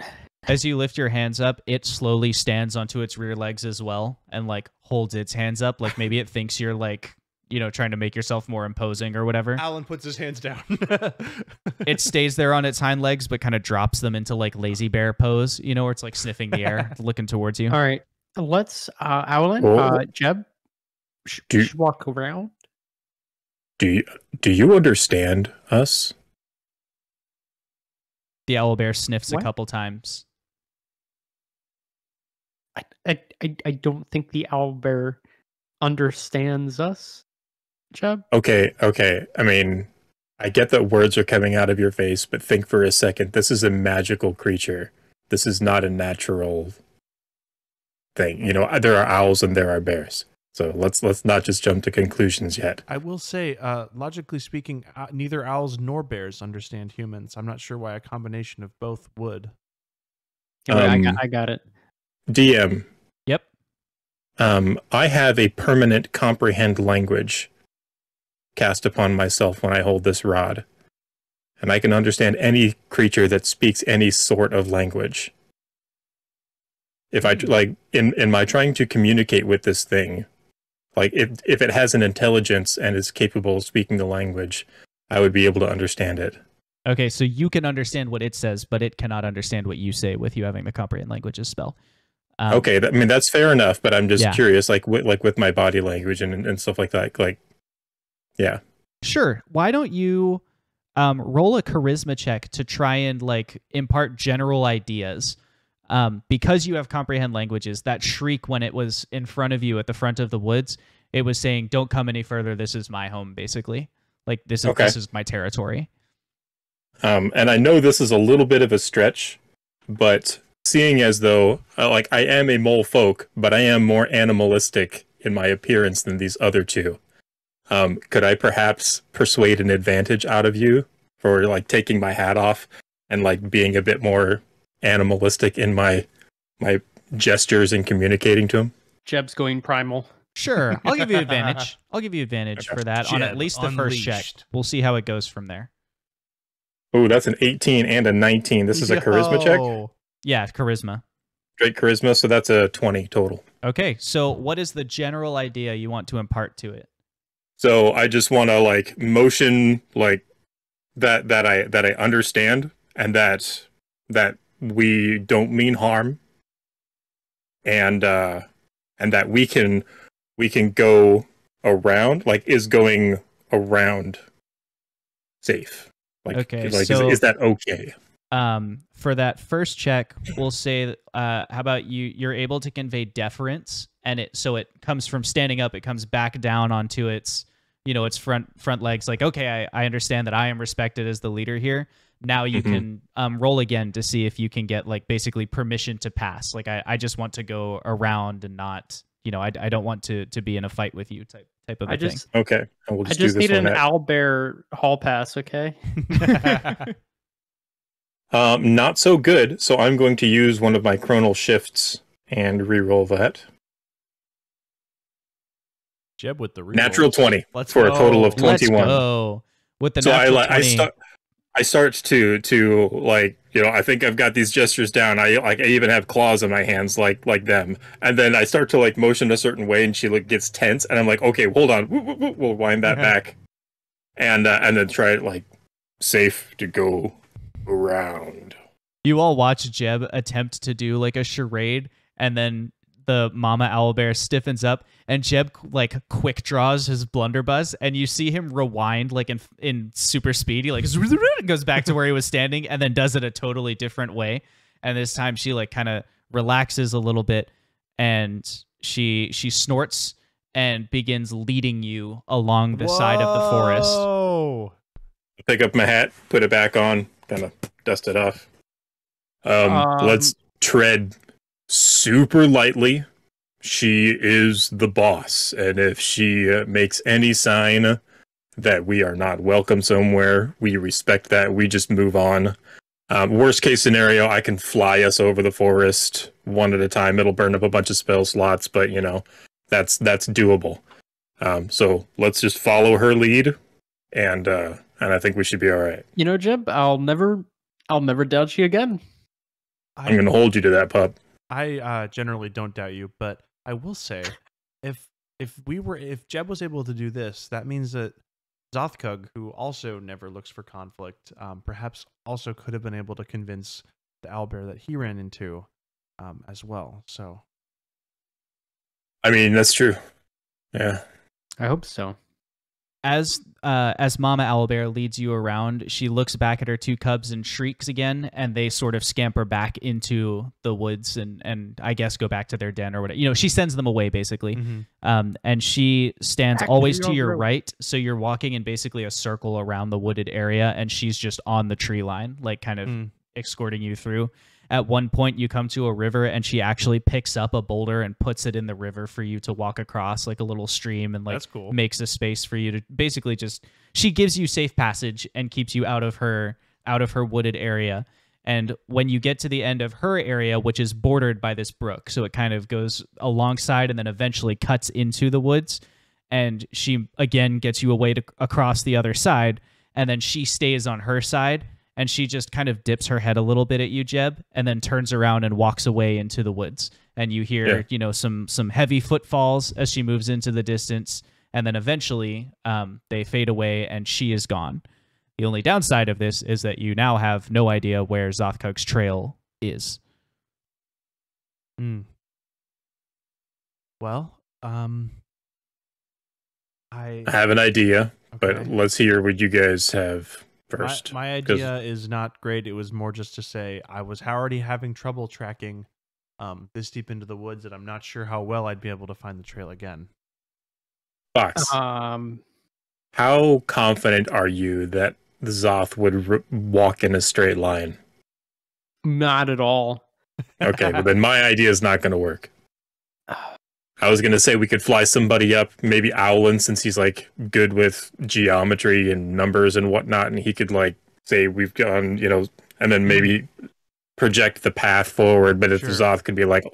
As you lift your hands up, it slowly stands onto its rear legs as well and like holds its hands up like maybe it thinks you're like, you know, trying to make yourself more imposing or whatever.
Alan puts his hands down.
it stays there on its hind legs, but kind of drops them into like lazy bear pose, you know, where it's like sniffing the air, looking towards you.
All right. Let's, uh, Owlin,
Oh.
uh, Jeb, sh-
Do-
should walk around.
Do you, do you understand us?
The owl bear sniffs
What?
a couple times.
I, I, I, I don't think the owl bear understands us, Jeb.
Okay, okay. I mean, I get that words are coming out of your face, but think for a second. This is a magical creature. This is not a natural thing. You know, there are owls and there are bears. So let's let's not just jump to conclusions yet.
I will say, uh, logically speaking, uh, neither owls nor bears understand humans. I'm not sure why a combination of both would.
Wait, I, got,
Um,
I got it.
DM,
Yep.
um, I have a permanent comprehend language cast upon myself when I hold this rod, and I can understand any creature that speaks any sort of language. If I like in in my trying to communicate with this thing, like if if it has an intelligence and is capable of speaking the language, I would be able to understand it.
Okay, so you can understand what it says, but it cannot understand what you say with you having the comprehend languages spell. Um,
okay, that, I mean that's fair enough, but I'm just
Yeah.
curious, like with like with my body language and and stuff like that, like yeah.
Sure. Why don't you um, roll a charisma check to try and like impart general ideas? Um, because you have comprehend languages, that shriek when it was in front of you at the front of the woods, it was saying, "Don't come any further. This is my home." Basically, like this is
Okay.
this is my territory.
Um, and I know this is a little bit of a stretch, but seeing as though, uh, like, I am a mole folk, but I am more animalistic in my appearance than these other two, um, could I perhaps persuade an advantage out of you for, like, taking my hat off and, like, being a bit more animalistic in my my gestures and communicating to him?
Jeb's going primal.
Sure, I'll give you advantage. I'll give you advantage
Okay.
for that on at least the first check. We'll see how it goes from there.
Oh, that's an 18 and a 19. This is a charisma check.
Yeah, charisma.
Great charisma, so that's a 20 total.
Okay, so what is the general idea you want to impart to it?
So I just want to like motion like that that I that I understand and that that we don't mean harm and uh and that we can we can go around? Like, is going around safe? Like,
Okay,
like
so-
is, is that okay?
Um, for that first check, we'll say, uh, how about you? You're able to convey deference, and it so it comes from standing up, it comes back down onto its, you know, its front front legs. Like, okay, I, I understand that I am respected as the leader here. Now you
Mhm.
can um, roll again to see if you can get like basically permission to pass. Like, I, I just want to go around and not, you know, I, I don't want to to be in a fight with you type type of a
I just
Okay, we'll just
I
just,
just
do this
need
one
an
owl
bear hall pass, okay?
Um, not so good. So I'm going to use one of my chronal shifts and re-roll that.
Jeb with the rerolls.
Natural twenty
Let's
for a total of
Let's
twenty-one.
go with the
so I
natural
like I
20.
start I start to to like you know I think I've got these gestures down. I like I even have claws in my hands like like them, and then I start to like motion a certain way, and she like gets tense, and I'm like, okay, hold on, we'll wind that back, and uh, and then try it like safe to go around.
You all watch Jeb attempt to do like a charade, and then the mama owl bear stiffens up, and Jeb like quick draws his blunderbuss, and you see him rewind like in in super speed. He like goes back to where he was standing, and then does it a totally different way. And this time she like kind of relaxes a little bit, and she she snorts and begins leading you along the side of the forest.
Whoa.
Pick up my hat, put it back on, kind of dust it off. Um,
Um,
let's tread super lightly. She is the boss, and if she uh, makes any sign that we are not welcome somewhere, we respect that. We just move on. Um, worst case scenario, I can fly us over the forest one at a time. It'll burn up a bunch of spell slots, but you know, that's that's doable. Um, so let's just follow her lead, and uh, and I think we should be all right.
You know, Jeb, I'll never I'll never doubt you again.
I,
I'm gonna hold you to that, pup.
I uh, generally don't doubt you, but I will say, if if we were if Jeb was able to do this, that means that Xothkug, who also never looks for conflict, um, perhaps also could have been able to convince the owlbear that he ran into um, as well. So
I mean, that's true. Yeah.
I hope so.
As uh, as Mama Owlbear leads you around, she looks back at her two cubs and shrieks again, and they sort of scamper back into the woods and and I guess go back to their den or whatever. You know, she sends them away basically. Um, and she stands
Back
always to
your
your
road.
right, so you're walking in basically a circle around the wooded area, and she's just on the tree line, like kind of
Mm.
escorting you through. At one point, you come to a river, and she actually picks up a boulder and puts it in the river for you to walk across, like a little stream, and like
That's cool.
makes a space for you to basically just. She gives you safe passage and keeps you out of her out of her wooded area. And when you get to the end of her area, which is bordered by this brook, so it kind of goes alongside and then eventually cuts into the woods, and she again gets you away to across the other side, and then she stays on her side, and she just kind of dips her head a little bit at you, Jeb, and then turns around and walks away into the woods. And you hear,
Yeah.
you know, some some heavy footfalls as she moves into the distance, and then eventually um, they fade away, and she is gone. The only downside of this is that you now have no idea where Xothkug's trail is.
Mm. Well, um, I
I have an idea, but let's hear what you guys have
My-
first.
My,
'cause-
idea is not great. It was more just to say I was already having trouble tracking um, this deep into the woods that I'm not sure how well I'd be able to find the trail again.
Fox,
Um,
how confident are you that Xoth would r- walk in a straight line?
not at all.
Okay, well then my idea is not going to work. I was going to say we could fly somebody up, maybe Owlin, since he's like good with geometry and numbers and whatnot, and he could like say we've gone, you know, and then maybe project the path forward. But if
Sure.
Xoth could be like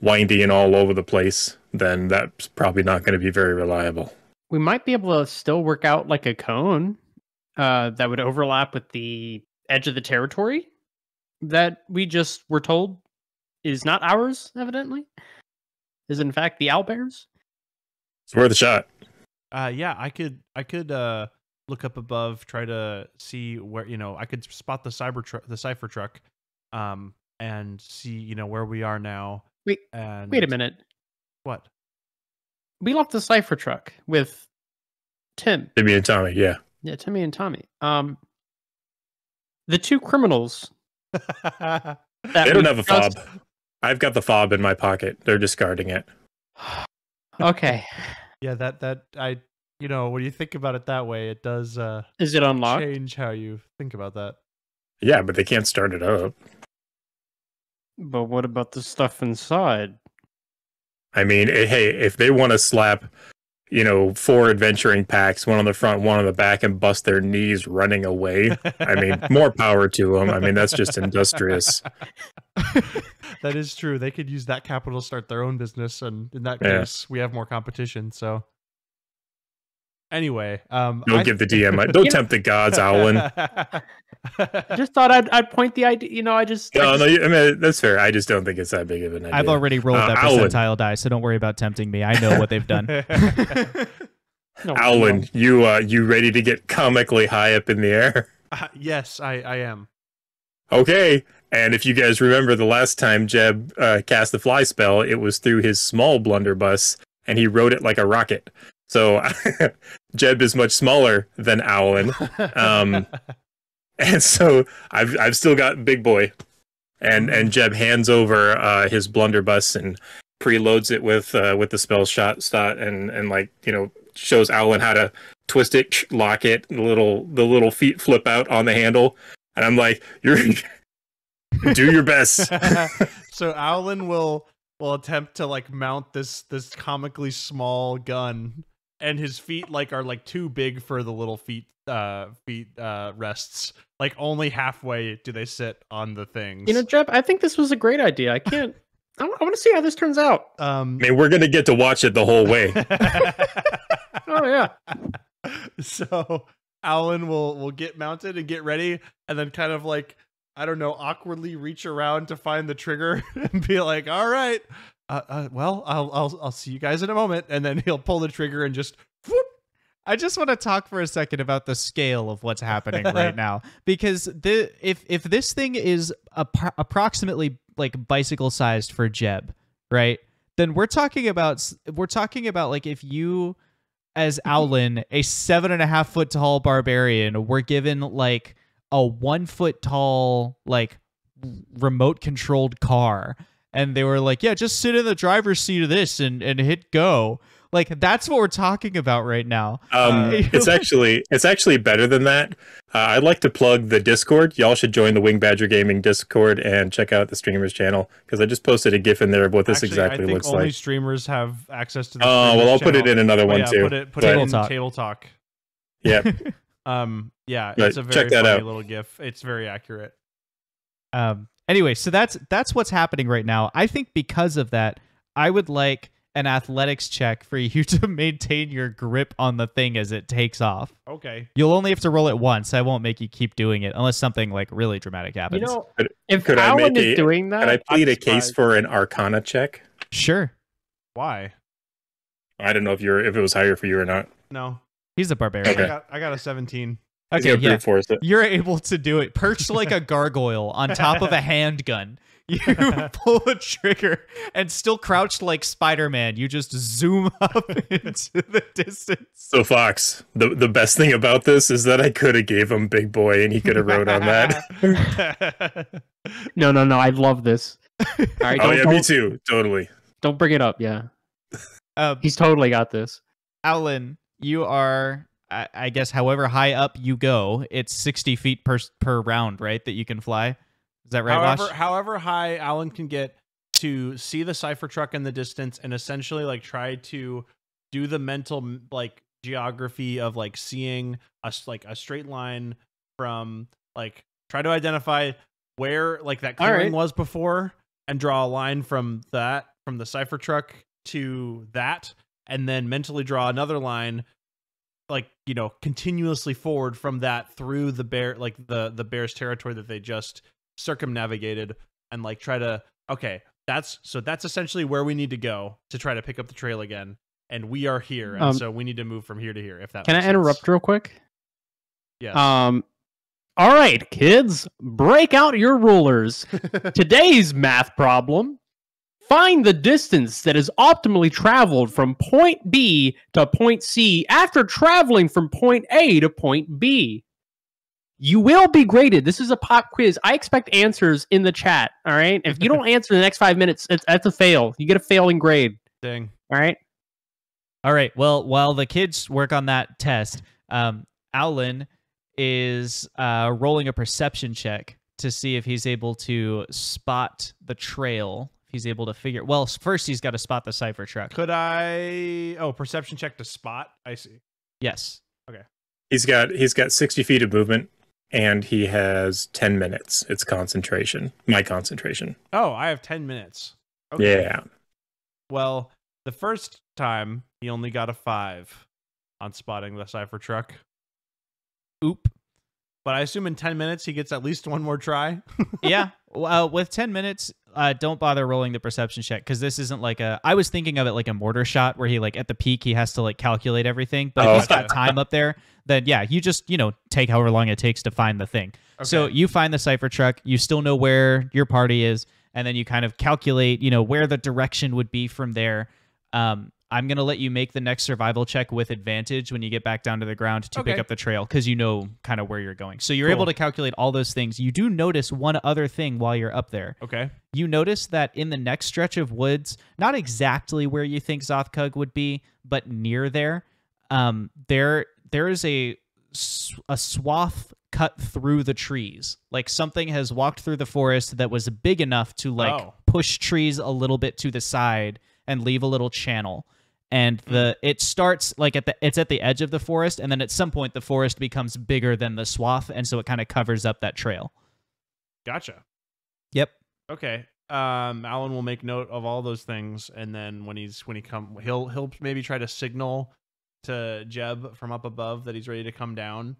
windy and all over the place, then that's probably not going to be very reliable.
We might be able to still work out like a cone uh, that would overlap with the edge of the territory that we just were told is not ours, evidently. Is in fact the owlbears.
It's worth a shot.
Uh, yeah, I could I could uh, look up above, try to see where you know I could spot the cyber truck, the cipher truck, um, and see you know where we are now.
Wait,
and
Wait a minute.
What?
we left the cipher truck with Tim.
Timmy and Tommy, yeah.
Yeah, Timmy and Tommy. Um, the two criminals.
They don't have a
just-
fob. I've got the fob in my pocket. They're discarding it.
Okay,
Yeah, that that I you know when you think about it that way, it does uh,
is it unlocked?
change how you think about that.
Yeah, but they can't start it up.
But what about the stuff inside?
I mean, eh, hey, if they want to slap, you know, four adventuring packs, one on the front, one on the back, and bust their knees running away, I mean, more power to them. I mean, that's just industrious.
that is true. They could use that capital to start their own business, and in that
Yeah.
case, we have more competition. So, anyway, um,
Don't
I-
give the DM. Don't tempt the gods, Owlin.
I just thought I'd, I'd point the idea. You know, I just. I
No,
just-
no, you- I mean that's fair. I just don't think it's that big of an idea.
I've already rolled
Uh,
that
Owlin.
percentile die, so don't worry about tempting me. I know what they've done.
no,
Owlin, you uh, you ready to get comically high up in the air?
Uh, yes, I, I am.
Okay. And if you guys remember the last time Jeb uh, cast the fly spell, it was through his small blunderbuss, and he rode it like a rocket. So Jeb is much smaller than Owlin, um, and so I've I've still got big boy, and and Jeb hands over uh, his blunderbuss and preloads it with uh, with the spell shot slot, and and like you know shows Owlin how to twist it, lock it, the little the little feet flip out on the handle, and I'm like, you're do your best.
so Owlin will will attempt to like mount this this comically small gun, and his feet like are like too big for the little feet uh feet uh rests. Like only halfway do they sit on the things.
You know, Jeb, I think this was a great idea. I can't. I, want to see how this turns out.
um.
I mean, we're gonna get to watch it the whole way.
Oh yeah.
so Alan will will get mounted and get ready, and then kind of like I don't know, awkwardly reach around to find the trigger and be like, "All right, uh, uh, well, I'll I'll I'll see you guys in a moment," and then he'll pull the trigger and just. whoop.
I just want to talk for a second about the scale of what's happening right now because the if if this thing is appro- approximately like bicycle sized for Jeb, right? Then we're talking about we're talking about like if you as Owlin, a seven and a half foot tall barbarian, were given like a one foot tall like remote controlled car and they were like yeah just sit in the driver's seat of this and and hit go like that's what we're talking about right now
Um,
Uh,
it's actually it's actually better than that. Uh, I'd like to plug the Discord. Y'all should join the Wing Badger Gaming Discord and check out the streamers channel because I just posted a GIF in there of what this
Actually,
exactly
I think
looks
only
like.
streamers have access to. the
Oh well, I'll put it in another
Oh,
one
yeah,
too.
Put it put
But-
it
Table
in
Talk.
table talk.
Yeah,
Um, yeah,
But
it's a very
check that
funny
out.
little gif. It's very accurate.
Um, anyway, so that's that's what's happening right now. I think because of that, I would like an athletics check for you to maintain your grip on the thing as it takes off.
Okay.
You'll only have to roll it once. I won't make you keep doing it unless something like really dramatic happens.
You
happens.
know,
Could-
if
could I
Alan
make
is
a-
doing that,
and I plead
I'm
a case for an Arcana check.
sure.
Why?
I don't know if you're if it was higher for you or not.
No.
He's a barbarian.
Okay.
I got I got a 17.
He's
Okay,
gonna
yeah.
force it.
You're able to do it perched like a gargoyle on top of a handgun. You pull a trigger and still crouched like Spider-Man. You just zoom up into the distance.
So Fox, the the best thing about this is that I could have gave him Big Boy and he could have rode on that.
No, no, no. I love this. All right,
oh yeah, me too. Totally.
don't bring it up. Yeah,
Um,
he's totally got this.
Alan, you are, I, I guess, however high up you go, it's 60 feet per per round, right? That you can fly. Is that right,
however,
Wash?
however high Alan can get to see the cipher truck in the distance and essentially like try to do the mental like geography of like seeing a s- like a straight line from like try to identify where like that clearing
right.
was before and draw a line from that from the cipher truck to that and then mentally draw another line like you know continuously forward from that through the bear like the the bear's territory that they just circumnavigated and like try to okay that's so that's essentially where we need to go to try to pick up the trail again and we are here and
Um,
so we need to move from here to here if that
Can I
makes
interrupt real quick?
yeah
Um, all right, kids, break out your rulers. Today's math problem Find the distance that is optimally traveled from point B to point C after traveling from point A to point B. You will be graded. This is a pop quiz. I expect answers in the chat. All right. If you don't answer in the next five minutes, it's, that's a fail. You get a failing grade.
Dang.
All right.
All right. Well, while the kids work on that test, um, Owlin is uh, rolling a perception check to see if he's able to spot the trail. If he's able to figure. Well, first he's got to spot the cipher truck.
Could I? Oh, perception check to spot. I see.
Yes. Okay.
He's got he's got 60 feet of movement and he has 10 minutes. It's concentration. My concentration.
Oh, I have ten minutes.
Yeah.
Well, the first time he only got a five on spotting the cipher truck.
Oop.
But I assume in ten minutes he gets at least one more try.
yeah. Well, with 10 minutes, uh, don't bother rolling the perception check because this isn't like a. I was thinking of it like a mortar shot where he, like, at the peak, he has to, like, calculate everything. But
Oh,
if he's got time up there, then yeah, you just, you know, take however long it takes to find the thing. So you find the cipher truck, you still know where your party is, and then you kind of calculate, you know, where the direction would be from there. Um, I'm gonna let you make the next survival check with advantage when you get back down to the ground to pick up the trail because you know kind of where you're going. So you're
Cool.
able to calculate all those things. You do notice one other thing while you're up there.
okay.
You notice that in the next stretch of woods, not exactly where you think Xothkug would be, but near there, um, there there is a a swath cut through the trees. Like something has walked through the forest that was big enough to like
Oh.
push trees a little bit to the side and leave a little channel. And the it starts like at the it's at the edge of the forest, and then at some point the forest becomes bigger than the swath, and so it kind of covers up that trail.
Gotcha.
Yep.
Okay. Um, Alan will make note of all those things, and then when he's when he come, he'll he'll maybe try to signal to Jeb from up above that he's ready to come down.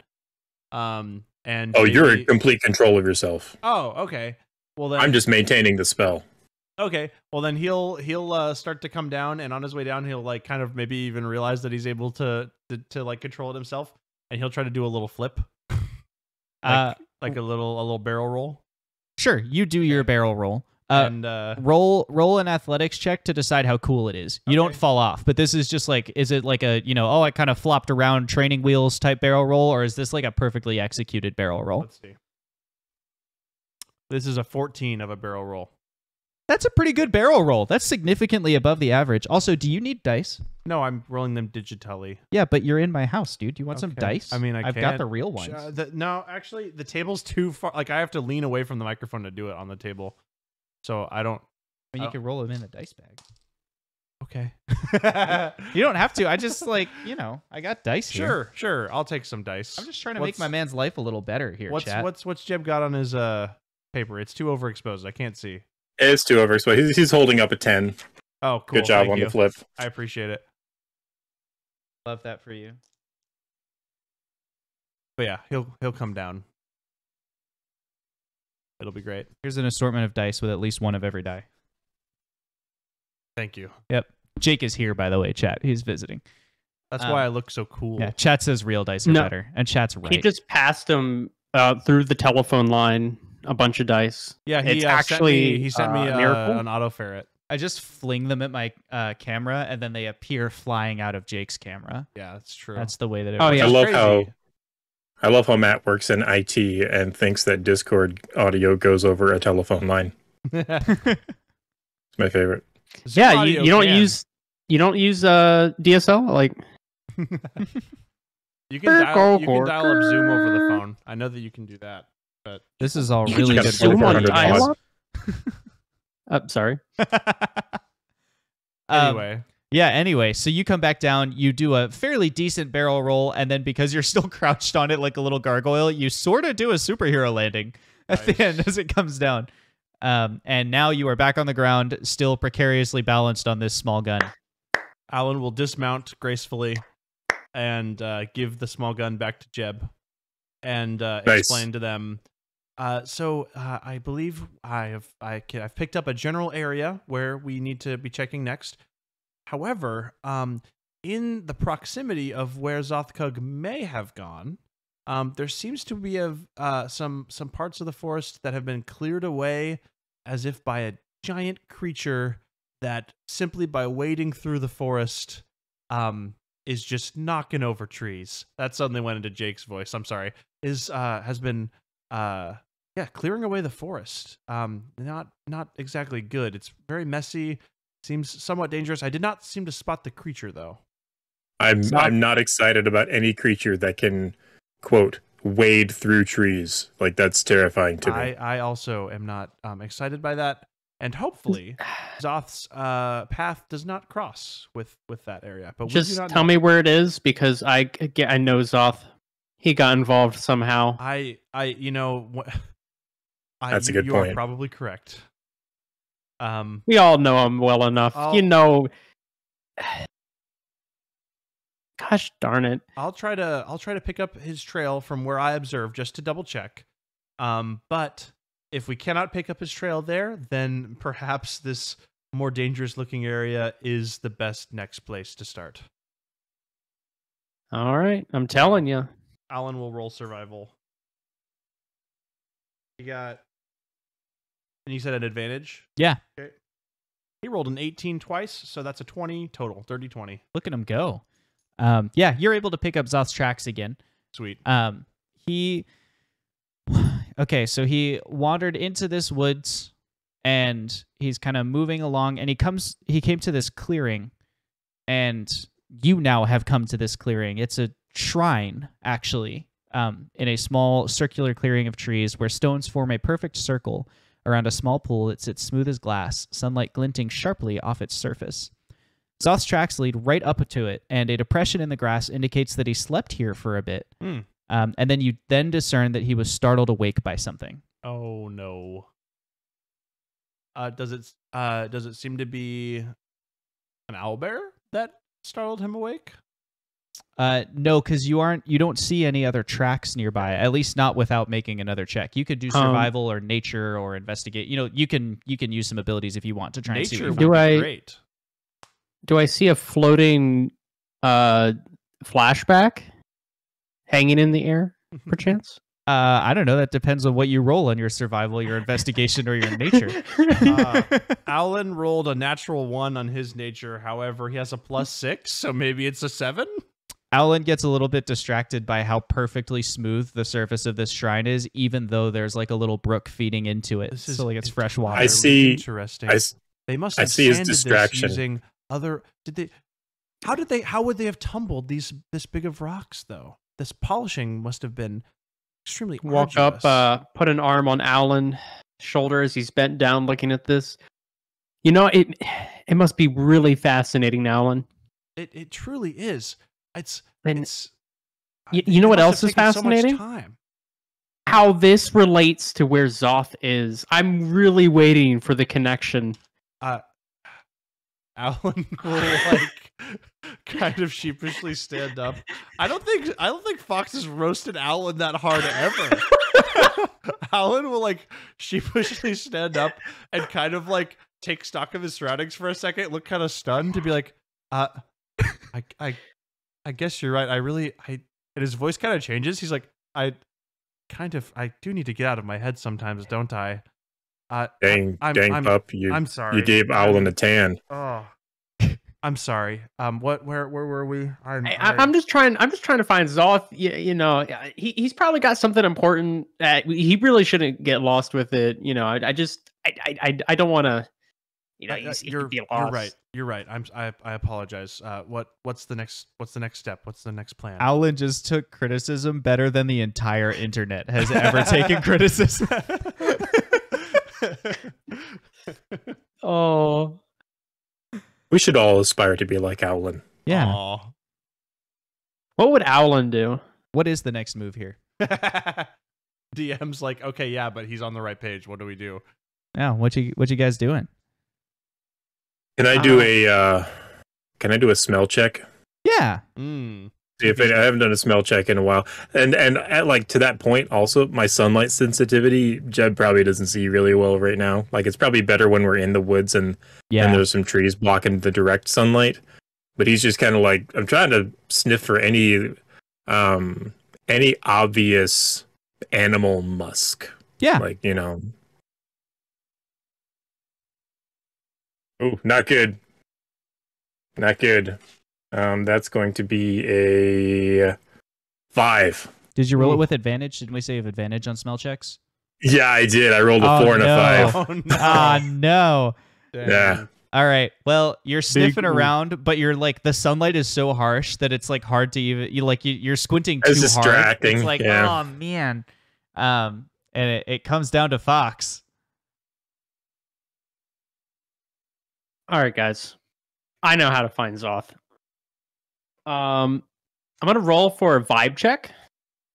Um, and
Oh, you're in complete control of yourself.
Oh, okay. Well then,
I'm just maintaining the spell.
Okay. Well then he'll he'll uh, start to come down, and on his way down, he'll like kind of maybe even realize that he's able to to, to like control it himself, and he'll try to do a little flip,
Uh,
like a little a little barrel roll,
Sure, you do your barrel roll. Uh,
and uh,
roll roll an athletics check to decide how cool it is. You don't fall off, but this is just like is it like a, you know, oh, I kind of flopped around training wheels type barrel roll or is this like a perfectly executed barrel roll?
let's see. This is a 14 of a barrel roll.
That's a pretty good barrel roll. That's significantly above the average. Also, do you need dice?
No, I'm rolling them digitally.
Yeah, but you're in my house, dude. Do you want some
Okay.
dice?
I mean, I
have got
can.
the real ones.
Uh, the, no, actually, the table's too far. Like, I have to lean away from the microphone to do it on the table. So I don't.
I mean, you
oh.
can roll them in a dice bag.
Okay.
You don't have to. I just like, you know, I got dice here.
sure, sure. I'll take some dice.
I'm just trying to
What's-
make my man's life a little better here,
What's
chat.
what's what's Jeb got on his uh paper? It's too overexposed. I can't see.
It's two over, so he's, he's holding up a 10.
Oh, cool.
Good job
Thank
on
you.
the flip.
I appreciate it.
Love that for you.
But yeah, he'll he'll come down. It'll be great.
Here's an assortment of dice with at least one of every die.
Thank you. Yep.
Jake is here, by the way, chat. He's visiting.
That's
Um,
why I look so cool.
Yeah, chat says real dice are
No.
better, and chat's right.
He just passed him uh, through the telephone line a bunch of dice.
Yeah, he
It's
uh,
actually,
sent me, he sent me
uh,
uh, an auto ferret.
I just fling them at my uh, camera, and then they appear flying out of Jake's camera.
Yeah, that's true.
That's the way that it.
Oh,
works.
yeah.
I love
crazy.
how I love how Matt works in IT and thinks that Discord audio goes over a telephone line. It's my favorite.
Zoom
yeah, you, you don't
can.
use you don't use uh DSL like
You can dial, you can dial up Zoom over the phone. I know that you can do that, but
This is all really good.
Zoom
Zoom
on
on
$400.
Uh, sorry.
Um,
anyway,
Yeah, anyway, so you come back down, you do a fairly decent barrel roll, and then because you're still crouched on it like a little gargoyle, you sort of do a superhero landing at the end as it comes down. Um, and now you are back on the ground, still precariously balanced on this small gun.
Alan will dismount gracefully and uh, give the small gun back to Jeb and uh,
Nice.
explain to them. Uh, so uh, I believe I have I can, I've picked up a general area where we need to be checking next. However, um, in the proximity of where Xothkug may have gone, um, there seems to be a, uh, some some parts of the forest that have been cleared away as if by a giant creature that simply by wading through the forest um, is just knocking over trees. That suddenly went into Jake's voice. I'm sorry. Is uh, has been uh, yeah clearing away the forest. Um, not not exactly good. It's very messy. Seems somewhat dangerous. I did not seem to spot the creature though.
I'm
Stop.
I'm not excited about any creature that can quote wade through trees. Like that's terrifying to me.
I, I also am not um, excited by that, and hopefully Xoth's uh, path does not cross with with that area. But we do
Just
not
tell
know.
me where it is because I get I know Xoth. He got involved somehow.
I I you know wh- I,
That's a
you-
good
you are
point.
probably correct. Um,
We all know him well enough.
I'll-
You know. Gosh darn it.
I'll try to I'll try to pick up his trail from where I observe just to double check. Um, but if we cannot pick up his trail there, then perhaps this more dangerous looking area is the best next place to start.
All right, I'm telling you.
Alan will roll survival. You got and you said an advantage?
Yeah.
Okay. He rolled an 18 twice, so that's a 20 total, 30 20.
Look at him go. Um, yeah, you're able to pick up Xoth's tracks again.
Sweet.
Um, he okay, so he wandered into this woods and he's kind of moving along and he comes he came to this clearing and you now have come to this clearing. It's a shrine actually. Um, in a small circular clearing of trees where stones form a perfect circle around a small pool that sits smooth as glass, sunlight glinting sharply off its surface. Xoth's tracks lead right up to it, and a depression in the grass indicates that he slept here for a bit.
Hmm.
Um, and then you then discern that he was startled awake by something.
Oh no. Uh, does it uh does it seem to be an owlbear that startled him awake?
Uh, no, because you aren't. You don't see any other tracks nearby. At least not without making another check. You could do
Um,
survival or nature or investigate. You know, you can you can use some abilities if you want to try and see. What
Do
find.
I-
great.
Do I see a floating uh flashback hanging in the air, perchance?
Uh, I don't know. That depends on what you roll on your survival, your investigation, or your nature.
Uh, Alan rolled a natural one on his nature. However, he has a plus six, so maybe it's a seven.
Alan gets a little bit distracted by how perfectly smooth the surface of this shrine is, even though there's like a little brook feeding into it.
This is
so like it's fresh water.
I
entirely
see-
Interesting.
I s-
they must
I
have
see his
sanded this
distraction.
using other. Did they? How did they? How would they have tumbled these this big of rocks though? This polishing must have been extremely.
Walk
arduous.
up, uh, put an arm on Alan's shoulder as he's bent down looking at this. You know, it it must be really fascinating, Alan.
It it truly is. It's
And
it's.
y- you know what else is
so
fascinating?
time.
how this relates to where Xoth is. I'm really waiting for the connection.
uh, Alan will like kind of sheepishly stand up. I don't think I don't think Fox has roasted Alan that hard ever. Alan will like sheepishly stand up and kind of like take stock of his surroundings for a second, look kind of stunned to be like, uh I I I guess you're right. I really I and his voice kind of changes. He's like, I kind of I do need to get out of my head sometimes, don't I? Uh
Dang,
I'm-
dang
I'm-
pup, you
I'm sorry.
you gave Owlin a tan.
Oh, I'm sorry. Um, what? Where? Where were we? I'm.
I, I- I'm just trying. I'm just trying to find Xoth. You, you know, he he's probably got something important. That he really shouldn't get lost with it. You know, I, I just I I I, I don't want to. You know,
I- I-
he's, he
you're,
could be
you're right. You're right. I'm. I. I apologize. Uh, what? What's the next? What's the next step? What's the next plan?
Alan just took criticism better than the entire internet has ever taken criticism.
Oh,
We should all aspire to be like Owlin.
Yeah.
Aw.
what would Owlin do?
What is the next move here?
DM's like, okay, yeah, but he's on the right page. What do we do?
Yeah. What you what you guys doing?
Can I do
Uh,
a uh can I do a smell check?
Yeah.
Mm.
See if it, I haven't done a smell check in a while. And and at like to that point also my sunlight sensitivity, Jeb probably doesn't see really well right now. Like it's probably better when we're in the woods and and
Yeah.
there's some trees blocking the direct sunlight. But he's just kind of like I'm trying to sniff for any um any obvious animal musk.
Yeah.
Like, you know. Oh, not good. Not good. Um, that's going to be a five.
Did you roll it with advantage? Didn't we say you have advantage on smell checks?
Yeah, I did. I rolled a
Oh,
four and
no.
a five.
Oh no.
Ah, no.
Damn.
Yeah.
All right. Well, you're sniffing
oof.
around, but you're like the sunlight is so harsh that it's like hard to even you like you, you're squinting too
It's
hard.
distracting,
It's like
yeah.
oh man. Um, and it, it comes down to Fox.
All right, guys. I know how to find Xoth. Um, I'm gonna roll for a vibe check.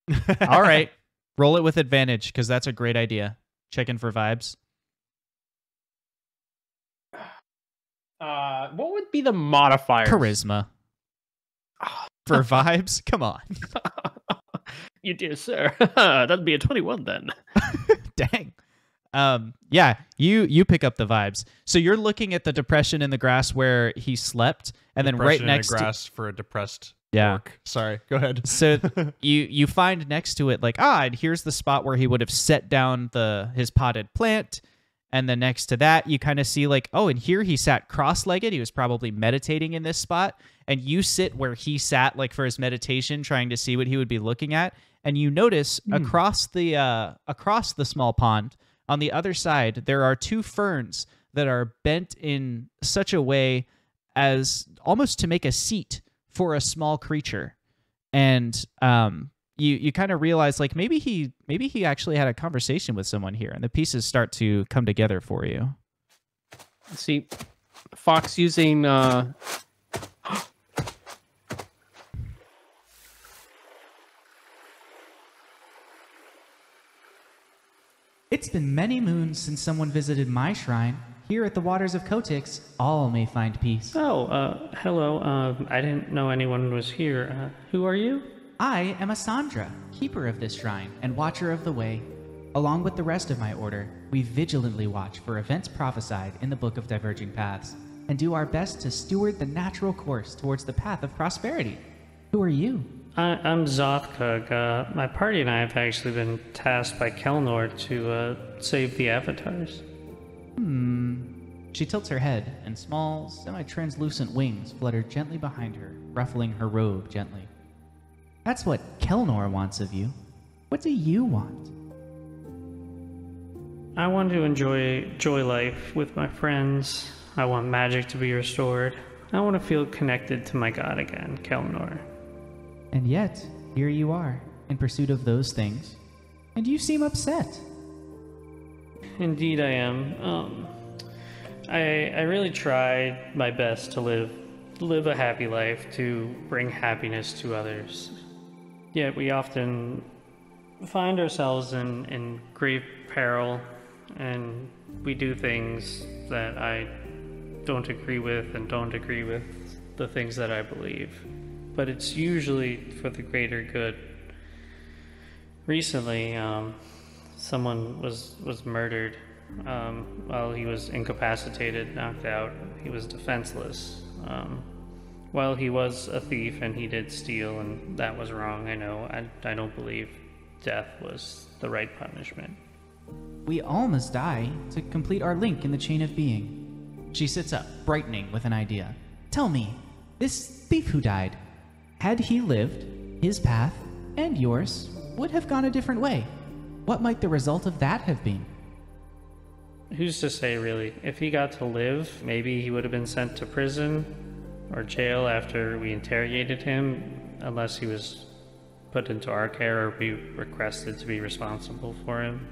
All right, roll it with advantage because that's a great idea. Checking for vibes.
Uh, what would be the modifier?
Charisma for vibes. Come on,
you dear sir. That'd be a 21 then.
dang. Um, yeah, you you pick up the vibes. So you're looking at the depression in the grass where he slept, and then right
Depression in the
next to
grass for a depressed
Yeah.
orc. Sorry, go ahead.
So you you find next to it like ah, and here's the spot where he would have set down the his potted plant, and then next to that you kind of see like oh, and here he sat cross-legged. He was probably meditating in this spot, and you sit where he sat like for his meditation, trying to see what he would be looking at, and you notice across the uh across the small pond on the other side there are two ferns that are bent in such a way as almost to make a seat for a small creature. And um you you kind of realize like maybe he maybe he actually had a conversation with someone here and the pieces start to come together for you.
See, Fox using uh,
It's been many moons since someone visited my shrine. Here at the waters of Kotix, all may find peace.
Oh, uh, hello. Uh, I didn't know anyone was here. Uh, who are you?
I am Asandra, keeper of this shrine and watcher of the way. Along with the rest of my order, we vigilantly watch for events prophesied in the Book of Diverging Paths and do our best to steward the natural course towards the path of prosperity. Who are you?
I, I'm Xothkug. Uh, my party and I have actually been tasked by Kelnor to uh, save the avatars.
She tilts her head, and small, semi translucent wings flutter gently behind her, ruffling her robe gently. That's what Kelnor wants of you. What do you want?
I want to enjoy joy life with my friends. I want magic to be restored. I want to feel connected to my god again, Kelnor.
And yet, here you are, in pursuit of those things. And you seem upset.
Indeed, I am. Um, I I really tried my best to live live a happy life to bring happiness to others. Yet we often find ourselves in in grave peril, and we do things that I don't agree with, and don't agree with the things that I believe. But it's usually for the greater good. Recently, um, someone was was murdered um, while he was incapacitated, knocked out. He was defenseless. Um, while he was a thief and he did steal, and that was wrong. I know. I, I don't believe death was the right punishment.
We all must die to complete our link in the chain of being. She sits up, brightening with an idea. Tell me, this thief who died, had he lived, his path and yours would have gone a different way. What might the result of that have been?
Who's to say, really? If he got to live, maybe he would have been sent to prison or jail after we interrogated him, unless he was put into our care or we requested to be responsible for him.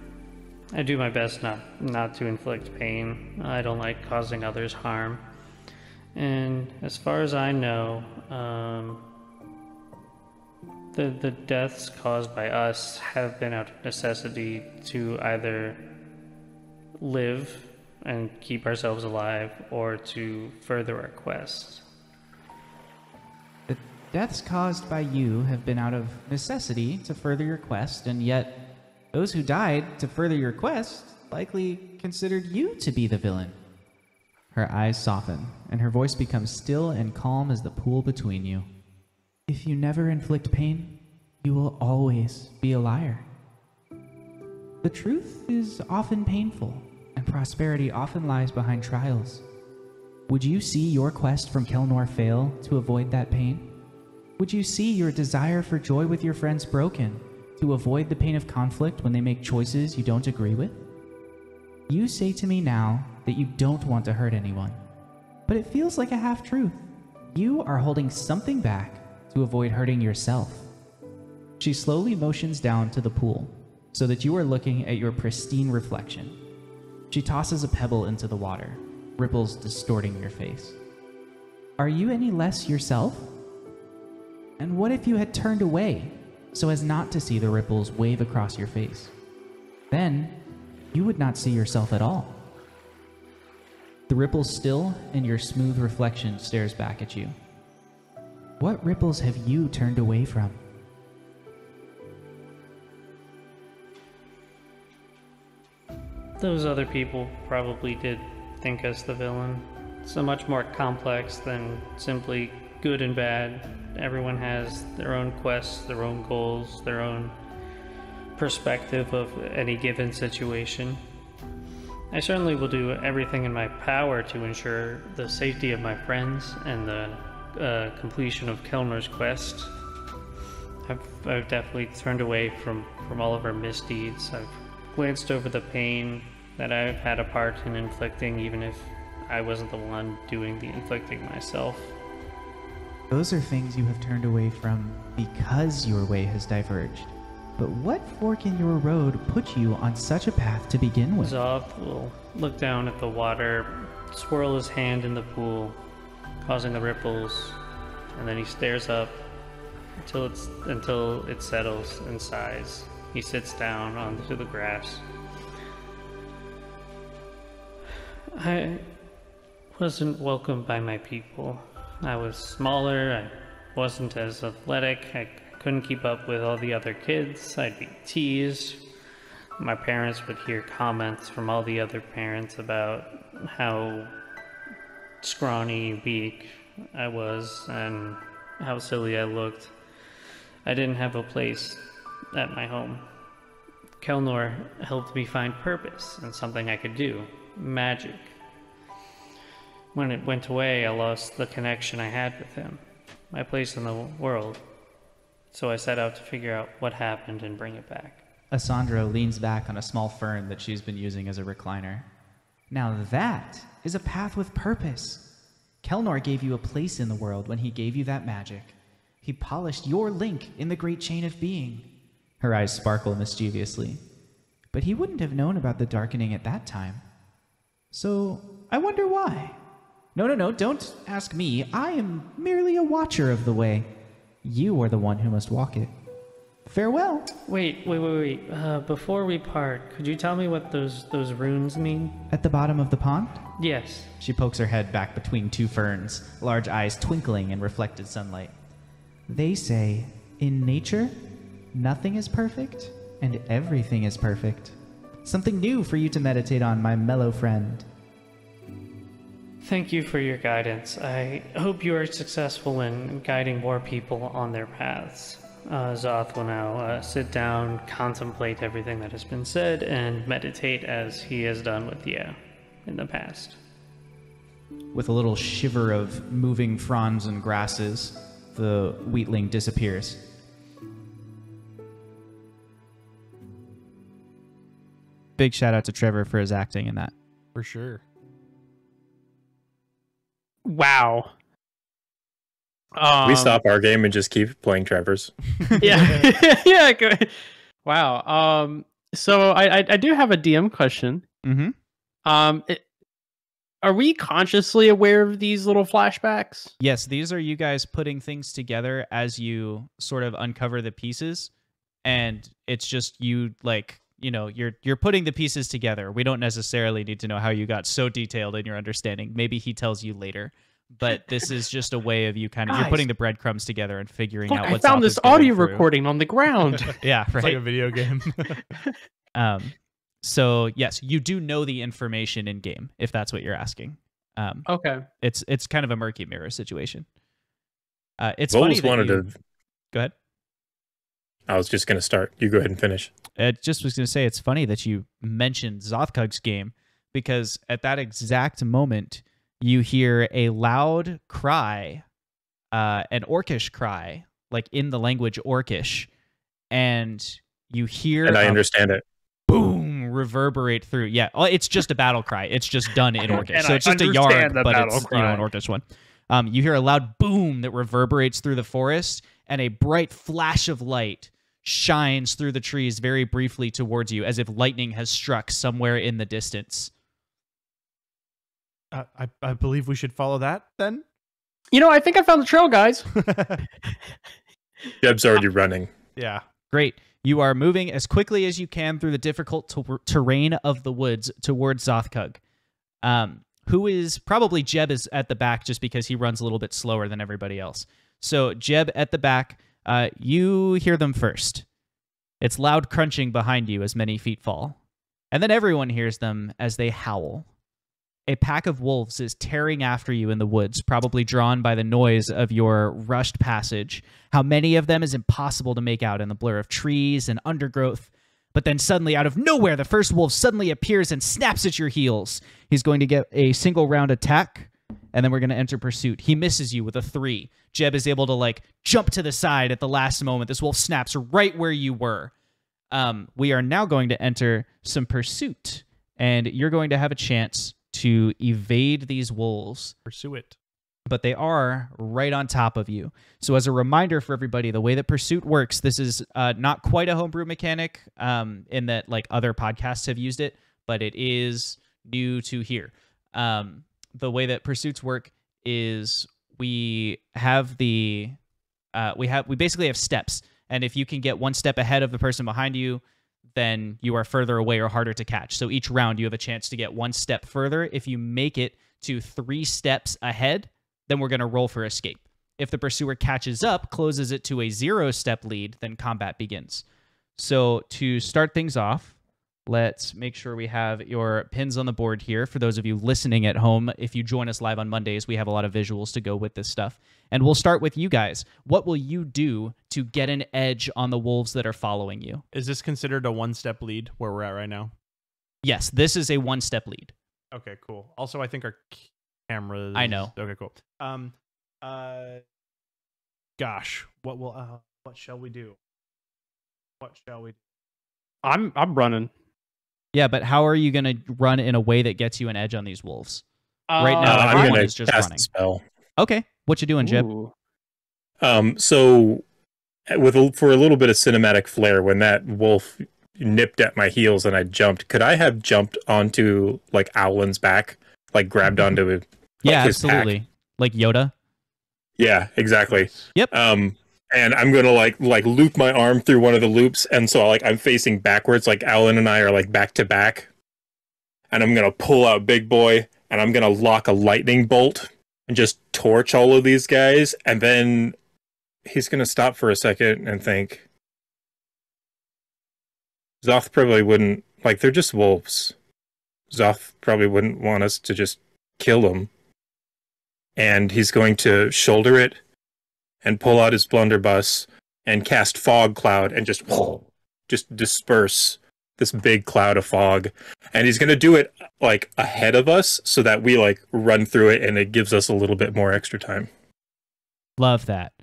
I do my best not not to inflict pain. I don't like causing others harm. And as far as I know, um, the the deaths caused by us have been out of necessity to either live and keep ourselves alive or to further our quest.
The deaths caused by you have been out of necessity to further your quest, and yet those who died to further your quest likely considered you to be the villain. Her eyes soften, and her voice becomes still and calm as the pool between you. If you never inflict pain, you will always be a liar. The truth is often painful, and prosperity often lies behind trials. Would you see your quest from Kelnor fail to avoid that pain? Would you see your desire for joy with your friends broken to avoid the pain of conflict when they make choices you don't agree with? You say to me now that you don't want to hurt anyone, but it feels like a half truth. You are holding something back to avoid hurting yourself. She slowly motions down to the pool so that you are looking at your pristine reflection. She tosses a pebble into the water, ripples distorting your face. Are you any less yourself? And what if you had turned away so as not to see the ripples wave across your face? Then you would not see yourself at all. The ripples still, and your smooth reflection stares back at you. What ripples have you turned away from?
Those other people probably did think us the villain. So much more complex than simply good and bad. Everyone has their own quests, their own goals, their own perspective of any given situation. I certainly will do everything in my power to ensure the safety of my friends and the uh, completion of Kelnor's quest. I've, I've definitely turned away from, from all of her misdeeds. I've glanced over the pain that I've had a part in inflicting, even if I wasn't the one doing the inflicting myself.
Those are things you have turned away from because your way has diverged. But what fork in your road put you on such a path to begin with?
Xoth will look down at the water, swirl his hand in the pool, causing the ripples, and then he stares up until it's until it settles and sighs. He sits down onto the grass. I wasn't welcomed by my people. I was smaller, I wasn't as athletic, I couldn't keep up with all the other kids, I'd be teased. My parents would hear comments from all the other parents about how scrawny, weak I was, and how silly I looked. I didn't have a place at my home. Kelnor helped me find purpose and something I could do magic. When it went away, I lost the connection I had with him, my place in the world. So I set out to figure out what happened and bring it back.
Asandra leans back on a small fern that she's been using as a recliner.
Now that is a path with purpose. Kelnor gave you a place in the world when he gave you that magic. He polished your link in the great chain of being.
Her eyes sparkle mischievously.
But he wouldn't have known about the darkening at that time. So I wonder why. No, no, no, don't ask me. I am merely a watcher of the way. You are the one who must walk it. Farewell.
Wait, wait, wait, wait. Uh, before we part, could you tell me what those those runes mean?
At the bottom of the pond?
Yes.
She pokes her head back between two ferns, large eyes twinkling in reflected sunlight.
They say, in nature, nothing is perfect and everything is perfect. Something new for you to meditate on, my mellow friend.
Thank you for your guidance. I hope you are successful in guiding more people on their paths. Uh, Xoth will now uh, sit down, contemplate everything that has been said, and meditate as he has done with Ye in the past.
With a little shiver of moving fronds and grasses, the wheatling disappears. Big shout out to Trevor for his acting in that.
For sure.
Wow. Um,
we stop our game and just keep playing Trevor's.
Yeah, yeah. go- Wow. Um. So I, I I do have a DM question.
Mm-hmm.
Um. it- are we consciously aware of these little flashbacks?
Yes, these are you guys putting things together as you sort of uncover the pieces, and it's just you like you know you're you're putting the pieces together. We don't necessarily need to know how you got so detailed in your understanding. Maybe he tells you later, but this is just a way of you kind of you're putting the breadcrumbs together and figuring
Fuck,
out
I
what's
found this audio recording on the ground.
Yeah,
It's
right.
like a video game.
Um, so yes, you do know the information in game if that's what you're asking. Um,
okay.
it's it's kind of a murky mirror situation. Uh, it's
Voles
funny that
wanted
you,
to.
go ahead.
I was just gonna start. You go ahead and finish.
I just was going to say it's funny that you mentioned Xothkug's game because at that exact moment you hear a loud cry, uh, an orcish cry, like in the language orcish, and you hear
And I understand it.
boom reverberate through. Yeah, well, it's just a battle cry. It's just done in orcish, so it's just a yard, but
battle
it's you know an
cry.
orcish one. Um, you hear a loud boom that reverberates through the forest, and a bright flash of light shines through the trees very briefly towards you, as if lightning has struck somewhere in the distance.
Uh, I I believe we should follow that then.
You know, I think I found the trail, guys.
Jeb's already running.
yeah.
Great. You are moving as quickly as you can through the difficult ter- terrain of the woods towards Xothkug. Um, who is probably Jeb is at the back just because he runs a little bit slower than everybody else. So Jeb at the back, uh, you hear them first. It's loud crunching behind you as many feet fall. And then everyone hears them as they howl. A pack of wolves is tearing after you in the woods, probably drawn by the noise of your rushed passage. How many of them is impossible to make out in the blur of trees and undergrowth. But then suddenly, out of nowhere, the first wolf suddenly appears and snaps at your heels. He's going to get a single round attack, and then we're going to enter pursuit. He misses you with a three. Jeb is able to like jump to the side at the last moment. This wolf snaps right where you were. Um, we are now going to enter some pursuit, and you're going to have a chance to evade these wolves
Pursue it.
but they are right on top of you. So, as a reminder for everybody, the way that Pursuit works, this is uh, not quite a homebrew mechanic um, in that like other podcasts have used it, but it is new to here. Um, the way that Pursuits work is we have the uh, we have we basically have steps, and if you can get one step ahead of the person behind you, then you are further away or harder to catch. So each round you have a chance to get one step further. If you make it to three steps ahead, then we're going to roll for escape. If the pursuer catches up, closes it to a zero step lead, then combat begins. So to start things off, let's make sure we have your pins on the board here. For those of you listening at home, if you join us live on Mondays, we have a lot of visuals to go with this stuff. And we'll start with you guys. What will you do to get an edge on the wolves that are following you?
Is this considered a one step lead where we're at right now?
Yes, this is a one step lead.
Okay, cool. Also, I think our cameras.
I know.
Okay, cool. Um, uh, gosh, what will uh, what shall we do? What shall we? do?
I'm I'm running.
Yeah, but how are you going to run in a way that gets you an edge on these wolves? Right
Uh,
now,
I'm
everyone is just
cast
running.
spell.
Okay, what you doing, Jeb?
Ooh.
Um, so with a, for a little bit of cinematic flair, when that wolf nipped at my heels and I jumped, could I have jumped onto like Owlin's back, like grabbed onto it?
yeah,
his pack?
absolutely. Like Yoda.
Yeah, exactly.
Yep.
Um, and I'm gonna like like loop my arm through one of the loops, and so like I'm facing backwards, like Alan and I are like back to back, and I'm gonna pull out Big Boy, and I'm gonna lock a lightning bolt and just torch all of these guys, and then he's gonna stop for a second and think. Xoth probably wouldn't like they're just wolves. Xoth probably wouldn't want us to just kill them. And he's going to shoulder it and pull out his blunderbuss and cast fog cloud and just just disperse this big cloud of fog. And he's going to do it like ahead of us so that we like run through it and it gives us a little bit more extra time.
Love that.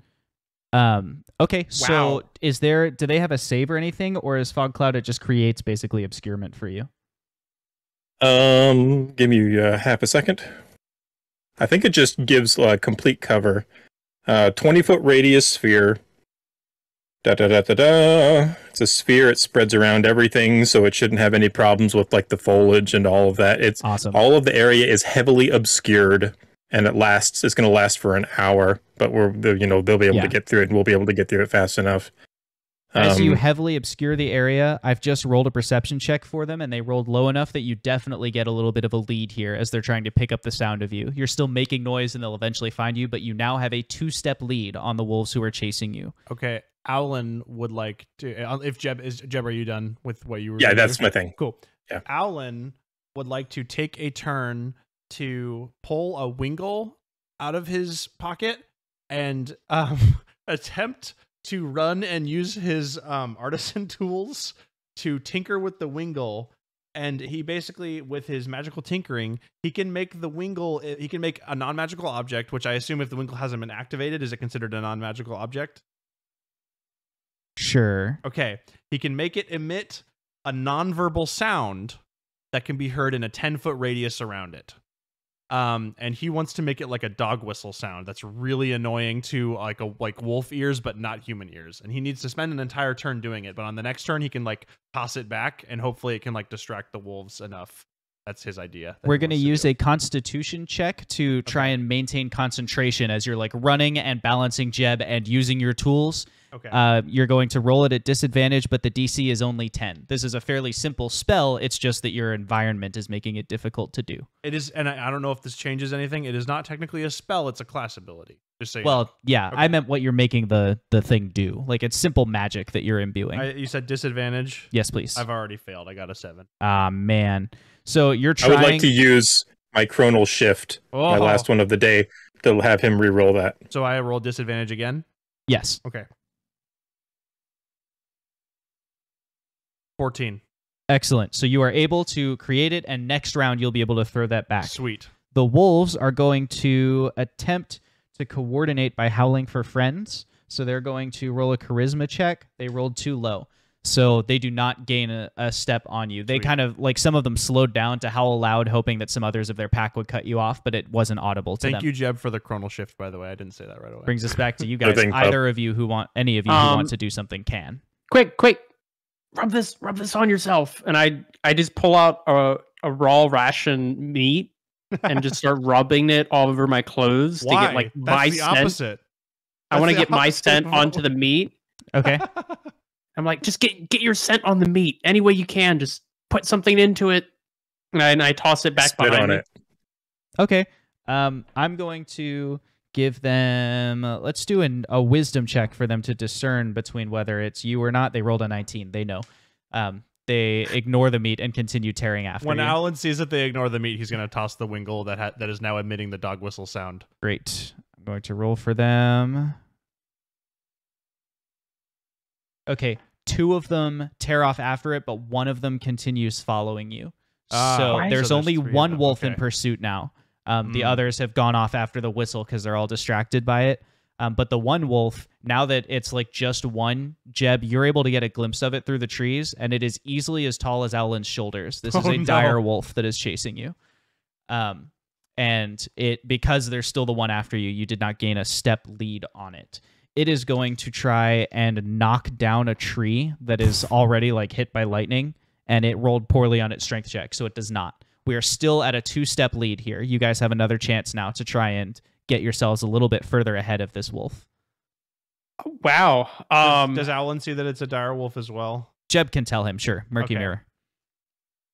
Um, okay, so is there do they have a save or anything, or is Fog Cloud it just creates basically obscurement for you?
Um, give me uh, half a second. I think it just gives uh, complete cover. Uh, 20 foot radius sphere. Da da da da da. It's a sphere. It spreads around everything, so it shouldn't have any problems with like the foliage and all of that. It's
Awesome.
all of the area is heavily obscured, and it lasts. It's going to last for an hour, but we're you know they'll be able
Yeah.
to get through it, and we'll be able to get through it fast enough.
As you
Um,
heavily obscure the area, I've just rolled a perception check for them, and they rolled low enough that you definitely get a little bit of a lead here as they're trying to pick up the sound of you. You're still making noise, and they'll eventually find you, but you now have a two-step lead on the wolves who are chasing you.
Okay, Owlin would like to. uh, If Jeb is Jeb, are you done with what you were?
yeah, that's
do?
my thing.
Cool.
Yeah.
Owlin would like to take a turn to pull a wingle out of his pocket and um, attempt to run and use his um, artisan tools to tinker with the wingle and he basically with his magical tinkering he can make the wingle eh, he can make a non-magical object which i assume if the wingle hasn't been activated is it considered a non-magical object?
Sure.
okay. He can make it emit a non-verbal sound that can be heard in a 10 foot radius around it um and he wants to make it like a dog whistle sound that's really annoying to like a like wolf ears but not human ears and he needs to spend an entire turn doing it but on the next turn he can like toss it back and hopefully it can like distract the wolves enough that's his idea that
We're going to use
do.
a constitution check to try and maintain concentration as you're like running and balancing Jeb and using your tools.
Okay
Uh, you're going to roll it at disadvantage, but the DC is only 10. This is a fairly simple spell. It's just that your environment is making it difficult to do.
it is and I, I don't know if this changes anything it is not technically a spell it's a class ability just so you know.
Well, yeah, I meant what you're making the the thing do. Like it's simple magic that you're imbuing.
I, you said disadvantage
yes, please.
i've already failed i got a seven
Ah, man. So you're trying.
I would like to use my chronal shift, my
Oh.
last one of the day, to have him re-roll that.
so i roll disadvantage again
Yes.
okay 14
Excellent. So you are able to create it, and next round you'll be able to throw that back.
sweet
The wolves are going to attempt to coordinate by howling for friends. So they're going to roll a charisma check. They rolled too low. So they do not gain a, a step on you. They
Sweet.
kind of like some of them slowed down to howl loud, hoping that some others of their pack would cut you off, but it wasn't audible to
Thank
them.
you, Jeb, for the chronal shift. By the way, I didn't say that right away.
Brings us back to you guys. Either of you who want, any of you who
Um,
want to do something can.
quick, quick, rub this, rub this on yourself. And I, I just pull out a, a raw ration meat and just start rubbing it all over my clothes
Why?
to get like
That's
my
the
scent.
opposite.
I want to get my scent
of
onto the meat.
Okay.
I'm like, just get get your scent on the meat any way you can. Just put something into it, and I, and I toss it back
Spit
behind
on
me.
it.
Okay. Um, I'm going to give them. uh, let's do an, a wisdom check for them to discern between whether it's you or not. They rolled a 19. They know. Um, they ignore the meat and continue tearing after it.
When
you.
Alan sees that they ignore the meat, he's going to toss the wingle that ha- that is now emitting the dog whistle sound.
Great. I'm going to roll for them. Okay. Two of them tear off after it, but one of them continues following you.
Ah,
so there's
so there's
only one
them,
wolf in pursuit now. Um, The
Mm.
others have gone off after the whistle because they're all distracted by it. Um, but the one wolf, now that it's like just one, Jeb, you're able to get a glimpse of it through the trees, and it is easily as tall as Owlin's shoulders. This is
Oh,
a
no.
dire wolf that is chasing you. Um, and it because there's still the one after you, you did not gain a step lead on it. It is going to try and knock down a tree that is already like hit by lightning, and it rolled poorly on its strength check, so it does not. We are still at a two-step lead here. You guys have another chance now to try and get yourselves a little bit further ahead of this wolf.
Wow.
Does,
Um,
does Alan see that it's a dire wolf as well?
Jeb can tell him, sure. Murky
Okay.
mirror.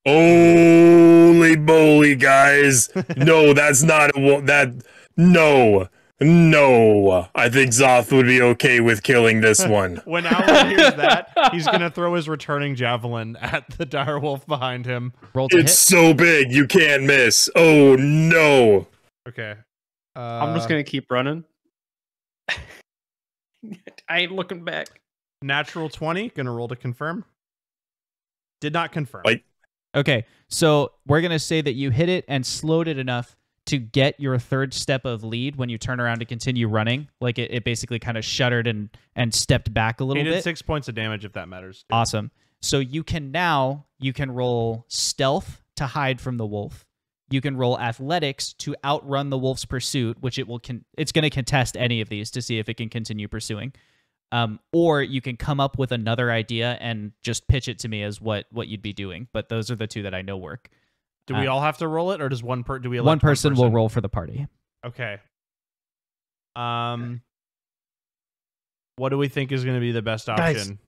Holy moly, guys! no, that's not a wo- that. No, no. I think Xoth would be okay with killing this one.
When Alan hears that, he's going to throw his returning javelin at the dire wolf behind him.
Roll to
It's
hit.
so big, you can't miss. Oh no!
Okay. Uh,
I'm just gonna keep running. I ain't looking back.
natural 20. Going to roll to confirm. Did not confirm.
Like-
Okay, so we're gonna say that you hit it and slowed it enough to get your third step of lead when you turn around to continue running. Like it, it basically kind of shuddered and and stepped back a
he
little
did
bit.
six points of damage if that matters.
Awesome. So you can now you can roll stealth to hide from the wolf. You can roll athletics to outrun the wolf's pursuit, which it will con- it's going to contest any of these to see if it can continue pursuing. Um, or you can come up with another idea and just pitch it to me as what what you'd be doing. But those are the two that I know work.
Do we
uh,
all have to roll it, or does one per? Do we elect
One person will roll for the party.
Okay. Um. What do we think is going to be the best
Guys.
option?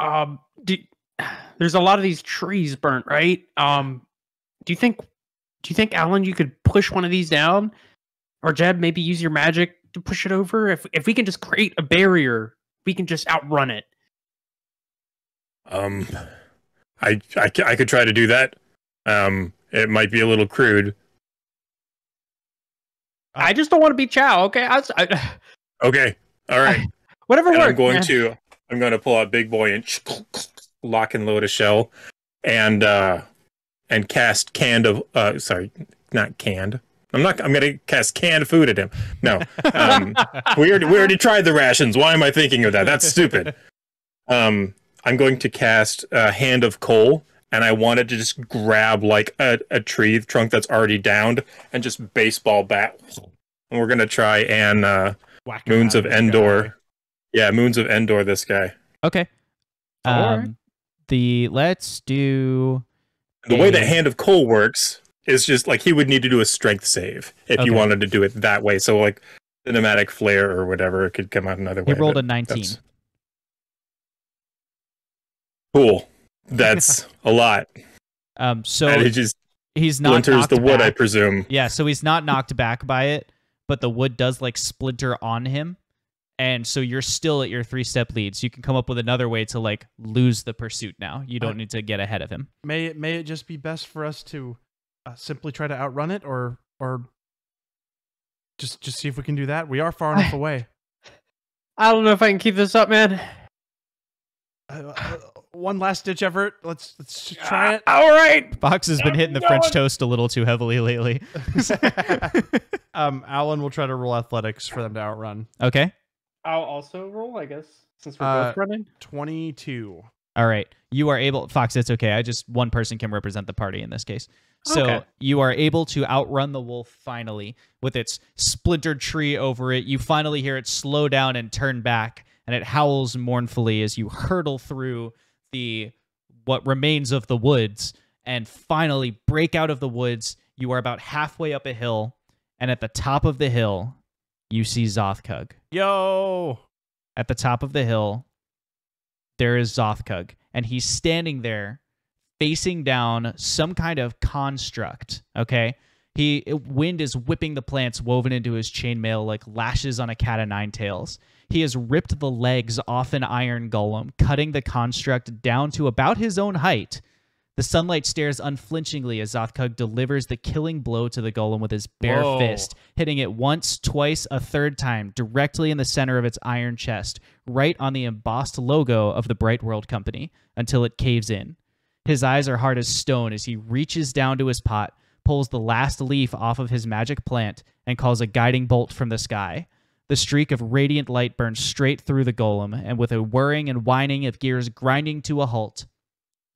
Um, do, there's a lot of these trees burnt, right? Um, do you think, do you think, Alan, you could push one of these down, or Jeb, maybe use your magic to push it over? If if we can just create a barrier, we can just outrun it.
Um, I I, I could try to do that. Um, it might be a little crude.
I just don't want to be Chow. Okay, I, I,
Okay, all right.
whatever
and. I'm going
man.
to I'm going to pull out big boy and lock and load a shell and uh, and cast canned of uh, sorry, not canned. I'm not. I'm gonna cast canned food at him. No, um, we already we already tried the rations. Why am I thinking of that? That's stupid. Um, I'm going to cast a hand of coal, and I wanted to just grab like a, a tree trunk that's already downed and just baseball bat. And we're gonna try and uh, Moons of
this guy.
Endor. Yeah, Moons of Endor. This guy.
Okay.
Alright.
Um, the let's do
The way
a-
that Hand of Coal works is just like he would need to do a strength save if
Okay.
you wanted to do it that way. So like cinematic flare or whatever it could come out another
He
way.
rolled a 19.
that's- Cool. That's a lot.
Um, so
and it just
he's not
splinters the wood, I presume.
Yeah, so he's not knocked back by it, but the wood does like splinter on him. And so you're still at your three step lead. So you can come up with another way to like lose the pursuit now. You don't
Uh,
need to get ahead of him.
May it may it just be best for us to uh, simply try to outrun it, or or just just see if we can do that. We are far enough away.
I don't know if I can keep this up, man.
Uh, uh, one last ditch effort. Let's let's try it.
All right.
Fox has been hitting the French toast a little too heavily lately.
um, Alan will try to roll athletics for them to outrun.
okay.
I'll also roll, I guess, since we're
Uh,
both running.
Twenty-two.
All right. You are able, Fox, it's okay. I just, one person can represent the party in this case. So
Okay.
you are able to outrun the wolf finally with its splintered tree over it. You finally hear it slow down and turn back, and it howls mournfully as you hurtle through the what remains of the woods and finally break out of the woods. You are about halfway up a hill, and at the top of the hill, you see Xothkug
Yo.
at the top of the hill, there is Xothkug, and he's standing there facing down some kind of construct. Okay. He wind is whipping the plants woven into his chainmail like lashes on a cat of nine tails. He has ripped the legs off an iron golem, cutting the construct down to about his own height. The sunlight stares unflinchingly as Xothkug delivers the killing blow to the golem with his bare
Whoa.
fist, hitting it once, twice, a third time, directly in the center of its iron chest, right on the embossed logo of the Bright World Company, until it caves in. His eyes are hard as stone as he reaches down to his pot, pulls the last leaf off of his magic plant, and calls a guiding bolt from the sky. The streak of radiant light burns straight through the golem, and with a whirring and whining of gears grinding to a halt,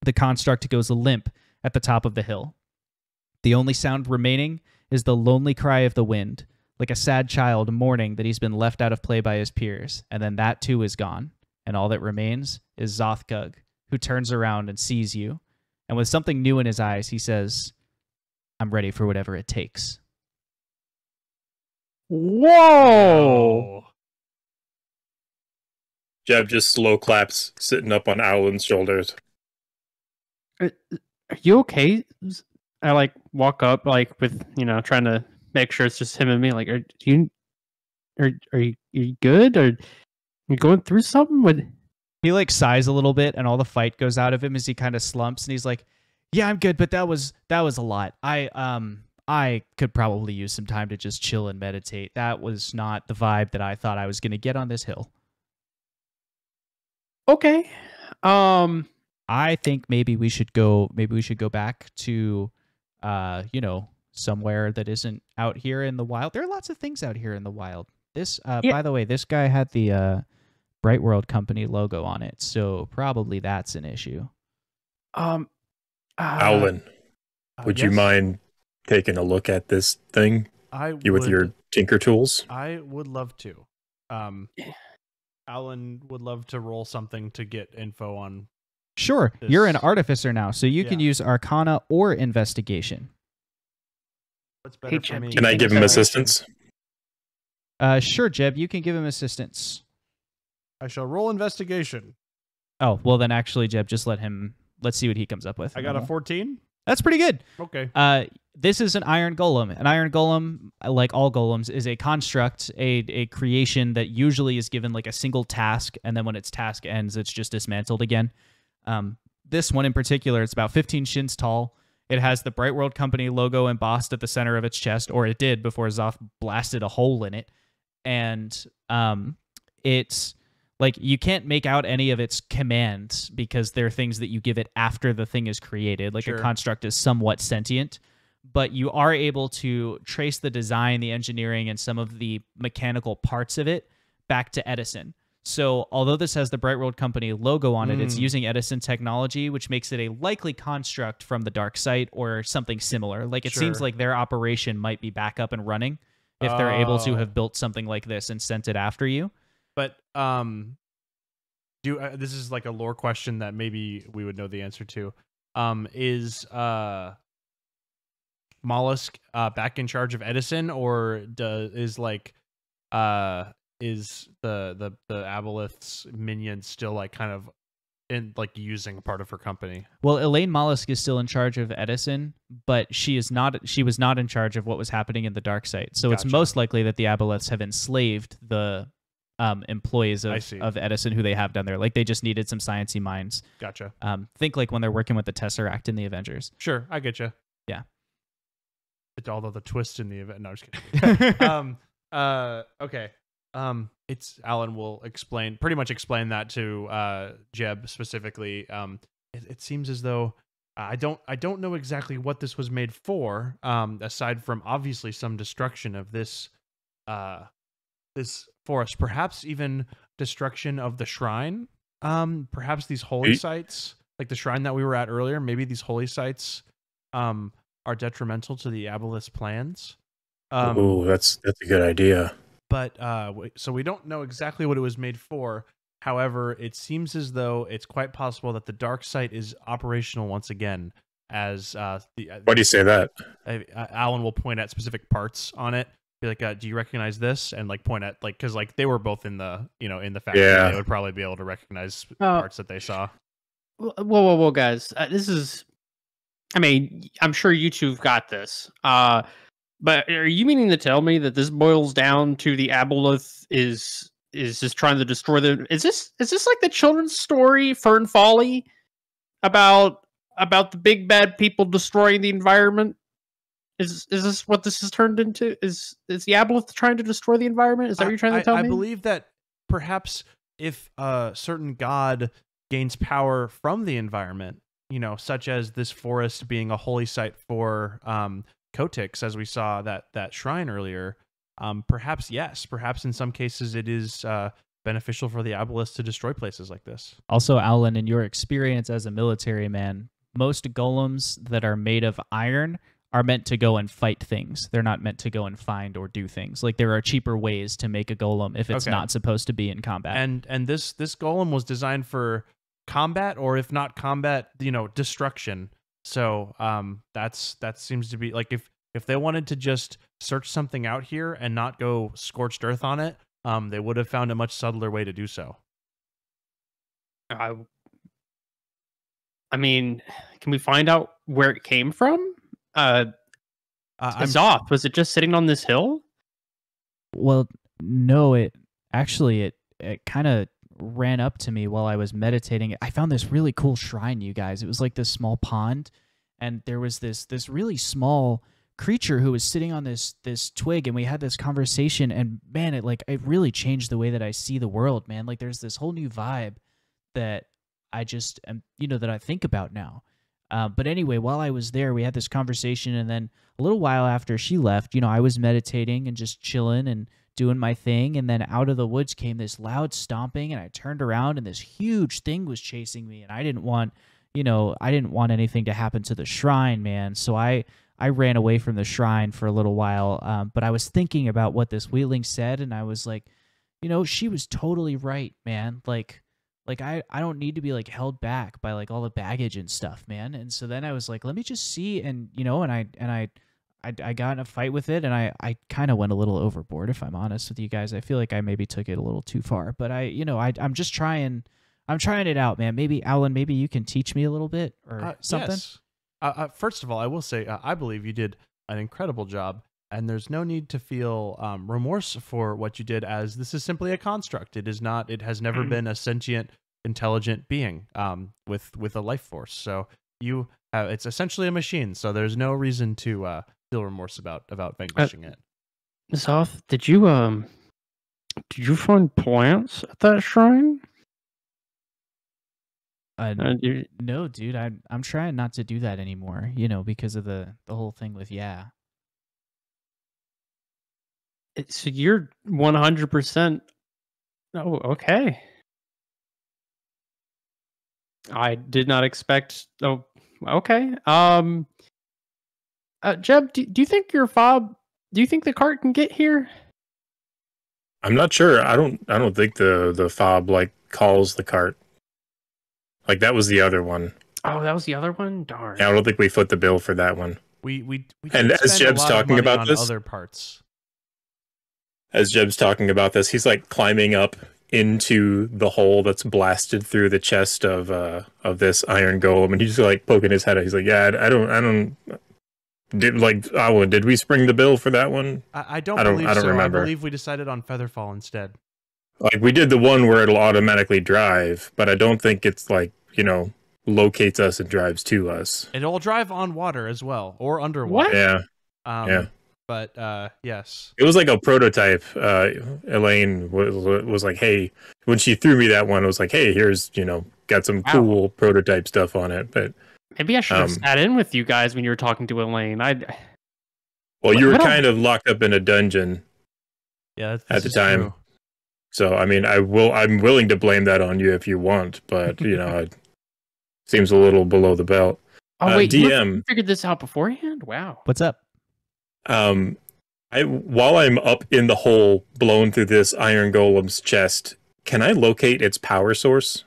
the construct goes limp at the top of the hill. The only sound remaining is the lonely cry of the wind, like a sad child mourning that he's been left out of play by his peers, and then that too is gone, and all that remains is Xothkug, who turns around and sees you, and with something new in his eyes, he says, I'm ready for whatever it takes.
Whoa.
Jeb just slow claps, sitting up on Alan's shoulders.
Are you okay? I like walk up, like with you know, trying to make sure it's just him and me. Like, are you, are are you, are you good? Or you going through something? With
He like sighs a little bit, and all the fight goes out of him as he kind of slumps, and he's like, "Yeah, I'm good, but that was that was a lot. I um I could probably use some time to just chill and meditate. That was not the vibe that I thought I was gonna get on this hill.
okay, um,
I think maybe we should go. Maybe we should go back to, uh, you know, somewhere that isn't out here in the wild. There are lots of things out here in the wild. This, uh,
Yeah.
by the way, this guy had the uh, Bright World Company logo on it, so probably that's an issue.
um, uh,
Alan,
Uh,
would you mind taking a look at this thing?
I
You with your tinker tools?
I would love to. Um, Alan would love to roll something to get info on.
Sure, you're an artificer now, so you can use Arcana or Investigation.
What's better for
Jeb,
me?
Can I give him assistance?
Uh, sure, Jeb, you can give him assistance.
I shall roll investigation.
Oh, well then, actually, Jeb, just let him. Let's see what he comes up with.
I got a 14.
That's pretty good.
Okay.
Uh, this is an iron golem. An iron golem, like all golems, is a construct, a a creation that usually is given like a single task, and then when its task ends, it's just dismantled again. Um, this one in particular, it's about 15 shins tall. It has the Bright World Company logo embossed at the center of its chest, or it did before Xoth blasted a hole in it, and um, it's Like you can't make out any of its commands because they're things that you give it after the thing is created. Like
Sure.
a construct is somewhat sentient, but you are able to trace the design, the engineering, and some of the mechanical parts of it back to Edison. So, although this has the Bright World Company logo on it, it's
Mm.
using Edison technology, which makes it a likely construct from the dark site or something similar. Like it seems like their operation might be back up and running if they're able to
Oh.
have built something like this and sent it after you.
But um, do uh, this is like a lore question that maybe we would know the answer to. Um, is uh, Mollusk uh back in charge of Edison, or does is like uh is the the the Aboleth's minion still like kind of in like using part of her company?
Well, Elaine Mollusk is still in charge of Edison, but she is not. She was not in charge of what was happening in the dark site. So it's most likely that the Aboleths have enslaved the um, employees of, of Edison who they have down there. Like they just needed some sciency minds.
Gotcha.
Um, think like when they're working with the Tesseract in the Avengers.
Sure, I get you.
Yeah.
But although the twist in the event. No, I'm just kidding. um. Uh. Okay. Um. It's Alan will explain pretty much explain that to uh Jeb specifically. Um. It, it seems as though I don't I don't know exactly what this was made for. Um. Aside from obviously some destruction of this, uh, this forest, perhaps even destruction of the shrine. Um. Perhaps these holy sites, like the shrine that we were at earlier. Maybe these holy sites, um, are detrimental to the Aboleth's plans. Um,
Ooh, that's that's a good idea.
but uh, so we don't know exactly what it was made for. However, it seems as though it's quite possible that the dark site is operational once again. As uh, the uh,
Why do you say that?
uh, Alan will point at specific parts on it. Be like, uh, "Do you recognize this?" And like point at like because like they were both in the you know in the factory.
Yeah.
They would probably be able to recognize
Oh.
parts that they saw.
Whoa, whoa, whoa, guys! Uh, this is. I mean, I'm sure you two've got this. Uh, but are you meaning to tell me that this boils down to the Aboleth is is just trying to destroy the? Is this is this like the children's story Fern Folly about about the big bad people destroying the environment? Is is this what this has turned into? Is is the Aboleth trying to destroy the environment? Is that what you're trying to tell
I
me?
I believe that perhaps if a certain god gains power from the environment, you know, such as this forest being a holy site for um, Kotix, as we saw that that shrine earlier, um, perhaps yes, perhaps in some cases it is uh, beneficial for the Aboleths to destroy places like this.
Also, Alan, in your experience as a military man, most golems that are made of iron are meant to go and fight things. They're not meant to go and find or do things. Like there are cheaper ways to make a golem if it's
Okay.
not supposed to be in combat.
And and this this golem was designed for combat, or if not combat, you know, destruction. So um, that's that seems to be like if if they wanted to just search something out here and not go scorched earth on it, um, they would have found a much subtler way to do so.
I, I mean, can we find out where it came from? Uh,
Uh,
Xoth, was it just sitting on this hill?
Well, no, it actually it it kind of ran up to me while I was meditating. I found this really cool shrine, you guys. It was like this small pond, and there was this this really small creature who was sitting on this this twig, and we had this conversation. And man, it like it really changed the way that I see the world, man. Like there's this whole new vibe that I just am, you know, that I think about now. Uh, but anyway, while I was there, we had this conversation, and then a little while after she left, you know, I was meditating and just chilling and doing my thing, and then out of the woods came this loud stomping, and I turned around, and this huge thing was chasing me, and I didn't want, you know, I didn't want anything to happen to the shrine, man. So I I ran away from the shrine for a little while, um, but I was thinking about what this wheeling said, and I was like, you know, she was totally right, man. Like like I, I don't need to be like held back by like all the baggage and stuff man. And so then i was like let me just see and you know and i and i i, I got in a fight with it and i i kind of went a little overboard if i'm honest with you guys. I feel like i maybe took it a little too far but i you know i i'm just trying i'm trying it out man. Maybe alan maybe you can teach me a little bit or
Uh,
something?
yes. Uh, uh, first of all, I will say uh, I believe you did an incredible job, and there's no need to feel um, remorse for what you did, as this is simply a construct. It is not. It has never
Mm.
been a sentient, intelligent being um, with with a life force. So you, have, it's essentially a machine. So there's no reason to uh, feel remorse about about vanquishing it.
Xoth, did you um, Did you find plants at that shrine?
Uh,
Uh,
no, dude, I'm I'm trying not to do that anymore. You know, because of the the whole thing with yeah.
It- so you're 100%. Oh, okay. I did not expect. Oh, okay. Um, uh, Jeb, do, do you think your fob? Do you think the cart can get here?
I'm not sure. I don't. I don't think the the fob like calls the cart. Like that was the other one.
Oh, that was the other one. Darn.
Yeah, I don't think we foot the bill for that one.
We we, we
And as Jeb's talking about
on
this-
other parts.
As Jeb's talking about this, he's like climbing up into the hole that's blasted through the chest of uh of this iron golem, and he's like poking his head out. He's like, "Yeah, I I don't, I don't." Did like oh, did we spring the bill for that one?
I, I don't
I don't-
believe
I don't
so.
remember.
I believe we decided on Featherfall instead.
Like we did the one where it'll automatically drive, but I don't think it's like you know locates us and drives to us.
It'll drive on water as well, or underwater.
What?
Yeah,
Um,
Yeah.
But uh, yes.
it was like a prototype. Uh, Elaine was, was like, "Hey," when she threw me that one, it was like, "Hey, here's you know got some
Wow.
cool prototype stuff on it." But
Maybe I should have
Um,
sat in with you guys when you were talking to Elaine. I.
well, you were kind of locked up in a dungeon,
Yeah.
At the time.
true.
so I mean, I will. I'm willing to blame that on you if you want, but you know, it seems a little below the belt.
Oh
Uh,
wait, you
DM.
figured this out beforehand? Wow.
What's up?
Um, I while I'm up in the hole blown through this iron golem's chest, can I locate its power source?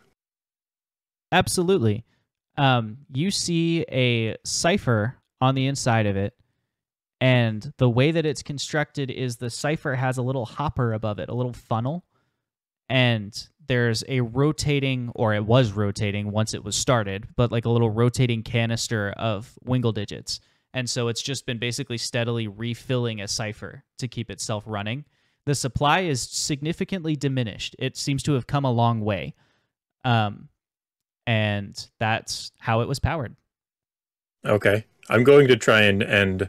Absolutely. Um, you see a cipher on the inside of it, and the way that it's constructed is the cipher has a little hopper above it, a little funnel, and there's a rotating, or it was rotating once it was started, but like a little rotating canister of Wingle digits. And so it's just been basically steadily refilling a cipher to keep itself running. The supply is significantly diminished. It seems to have come a long way. Um, and that's how it was powered.
Okay, I'm going to try and and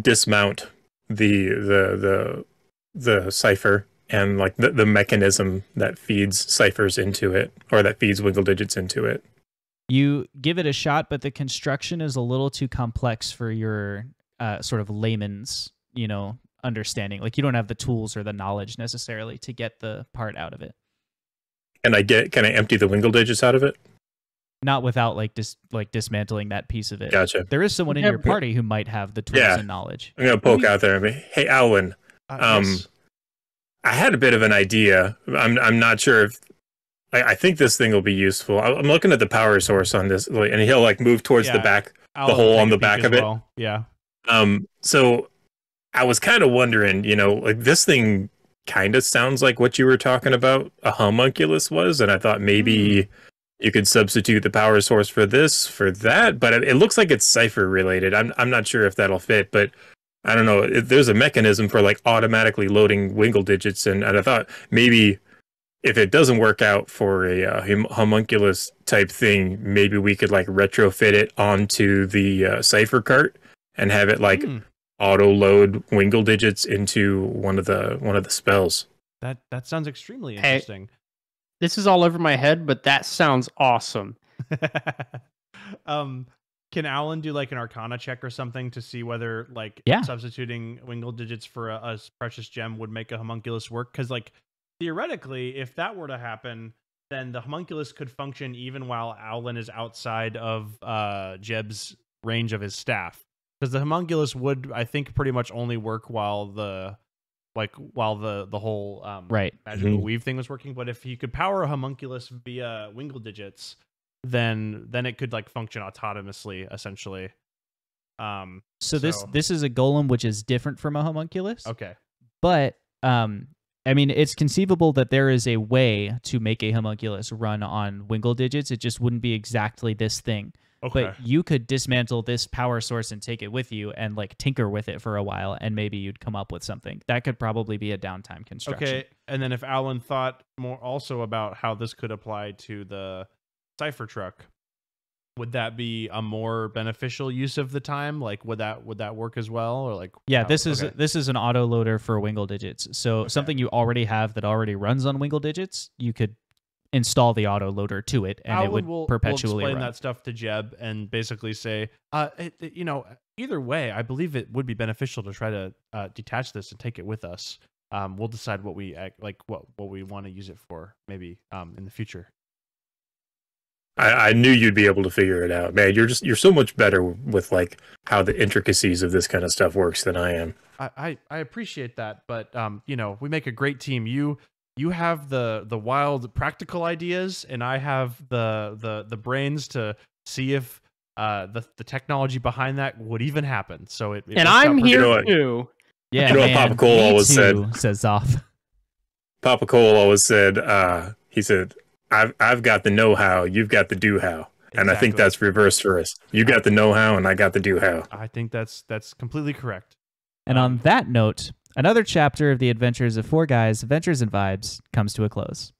dismount the the the the cipher and like the, the mechanism that feeds ciphers into it or that feeds wiggle digits into it.
You give it a shot, but the construction is a little too complex for your uh, sort of layman's, you know, understanding. Like you don't have the tools or the knowledge necessarily to get the part out of it.
Can I get can I empty the wiggle digits out of it?
Not without like dis- like dismantling that piece of it.
Gotcha.
There is someone in your party who might have the tools
Yeah.
and knowledge.
I'm gonna poke out there and be, hey, Alwyn,
Uh,
Um,
yes.
I had a bit of an idea. I'm I'm not sure if I, I think this thing will be useful. I'm looking at the power source on this, like, and he'll like move towards the back.
I'll
hole on the back of it?
well. Yeah.
Um, so I was kind of wondering, you know, like this thing kind of sounds like what you were talking about a homunculus was, and I thought maybe you could substitute the power source for this for that, but it, it looks like it's cipher related. I'm I'm not sure if that'll fit, but I don't know. There's a mechanism for like automatically loading wingle digits, and, and I thought maybe if it doesn't work out for a uh, hum- homunculus type thing, maybe we could like retrofit it onto the uh, cipher cart and have it like
Hmm.
auto load wingle digits into one of the one of the spells.
That that sounds extremely
Hey.
interesting.
This is all over my head, but that sounds awesome.
um, can Alan do like an Arcana check or something to see whether like
Yeah.
substituting wingle digits for a, a precious gem would make a homunculus work? Because like theoretically, if that were to happen, then the homunculus could function even while Alan is outside of uh, Jeb's range of his staff. Because the homunculus would, I think, pretty much only work while the like while the the whole um,
Right.
magical
Mhm.
weave thing was working. But if you could power a homunculus via wingle digits, then then it could like function autonomously, essentially. Um.
So this this is a golem which is different from a homunculus.
Okay.
But um I mean it's conceivable that there is a way to make a homunculus run on wingle digits. It just wouldn't be exactly this thing.
Okay.
But you could dismantle this power source and take it with you and like tinker with it for a while and maybe you'd come up with something. That could probably be a downtime construction.
okay. And then if Alan thought more also about how this could apply to the cipher truck, would that be a more beneficial use of the time? Like, would that would that work as well, or like?
Yeah,
how-
this is
okay.
this is an auto loader for Wingle digits. So something you already have that already runs on Wingle digits, you could install the auto loader to it, and it would
will, will
perpetually
explain
run.
that stuff to Jeb and basically say, uh, it, it- you know, either way, I believe it would be beneficial to try to uh, detach this and take it with us. Um, we'll decide what we like, what what we want to use it for, maybe um, in the future.
I, I knew you'd be able to figure it out, man. You're just you're so much better with like how the intricacies of this kind of stuff works than I am.
I, I, I appreciate that, but um, you know, we make a great team. You you have the the wild practical ideas, and I have the the the brains to see if uh the the technology behind that would even happen. So it, it
and I'm
perfect.
here
know
too.
yeah,
You know what
man,
Papa Cole
me
always said?
too, says Xoth.
Papa Cole always said, uh, he said, I've I've got the know how, you've got the do how. And I think that's reversed for us. You got the know how and I got the do how.
I think that's that's completely correct.
And on that note, another chapter of the Adventures of Four Guys, Adventures and Vibes, comes to a close.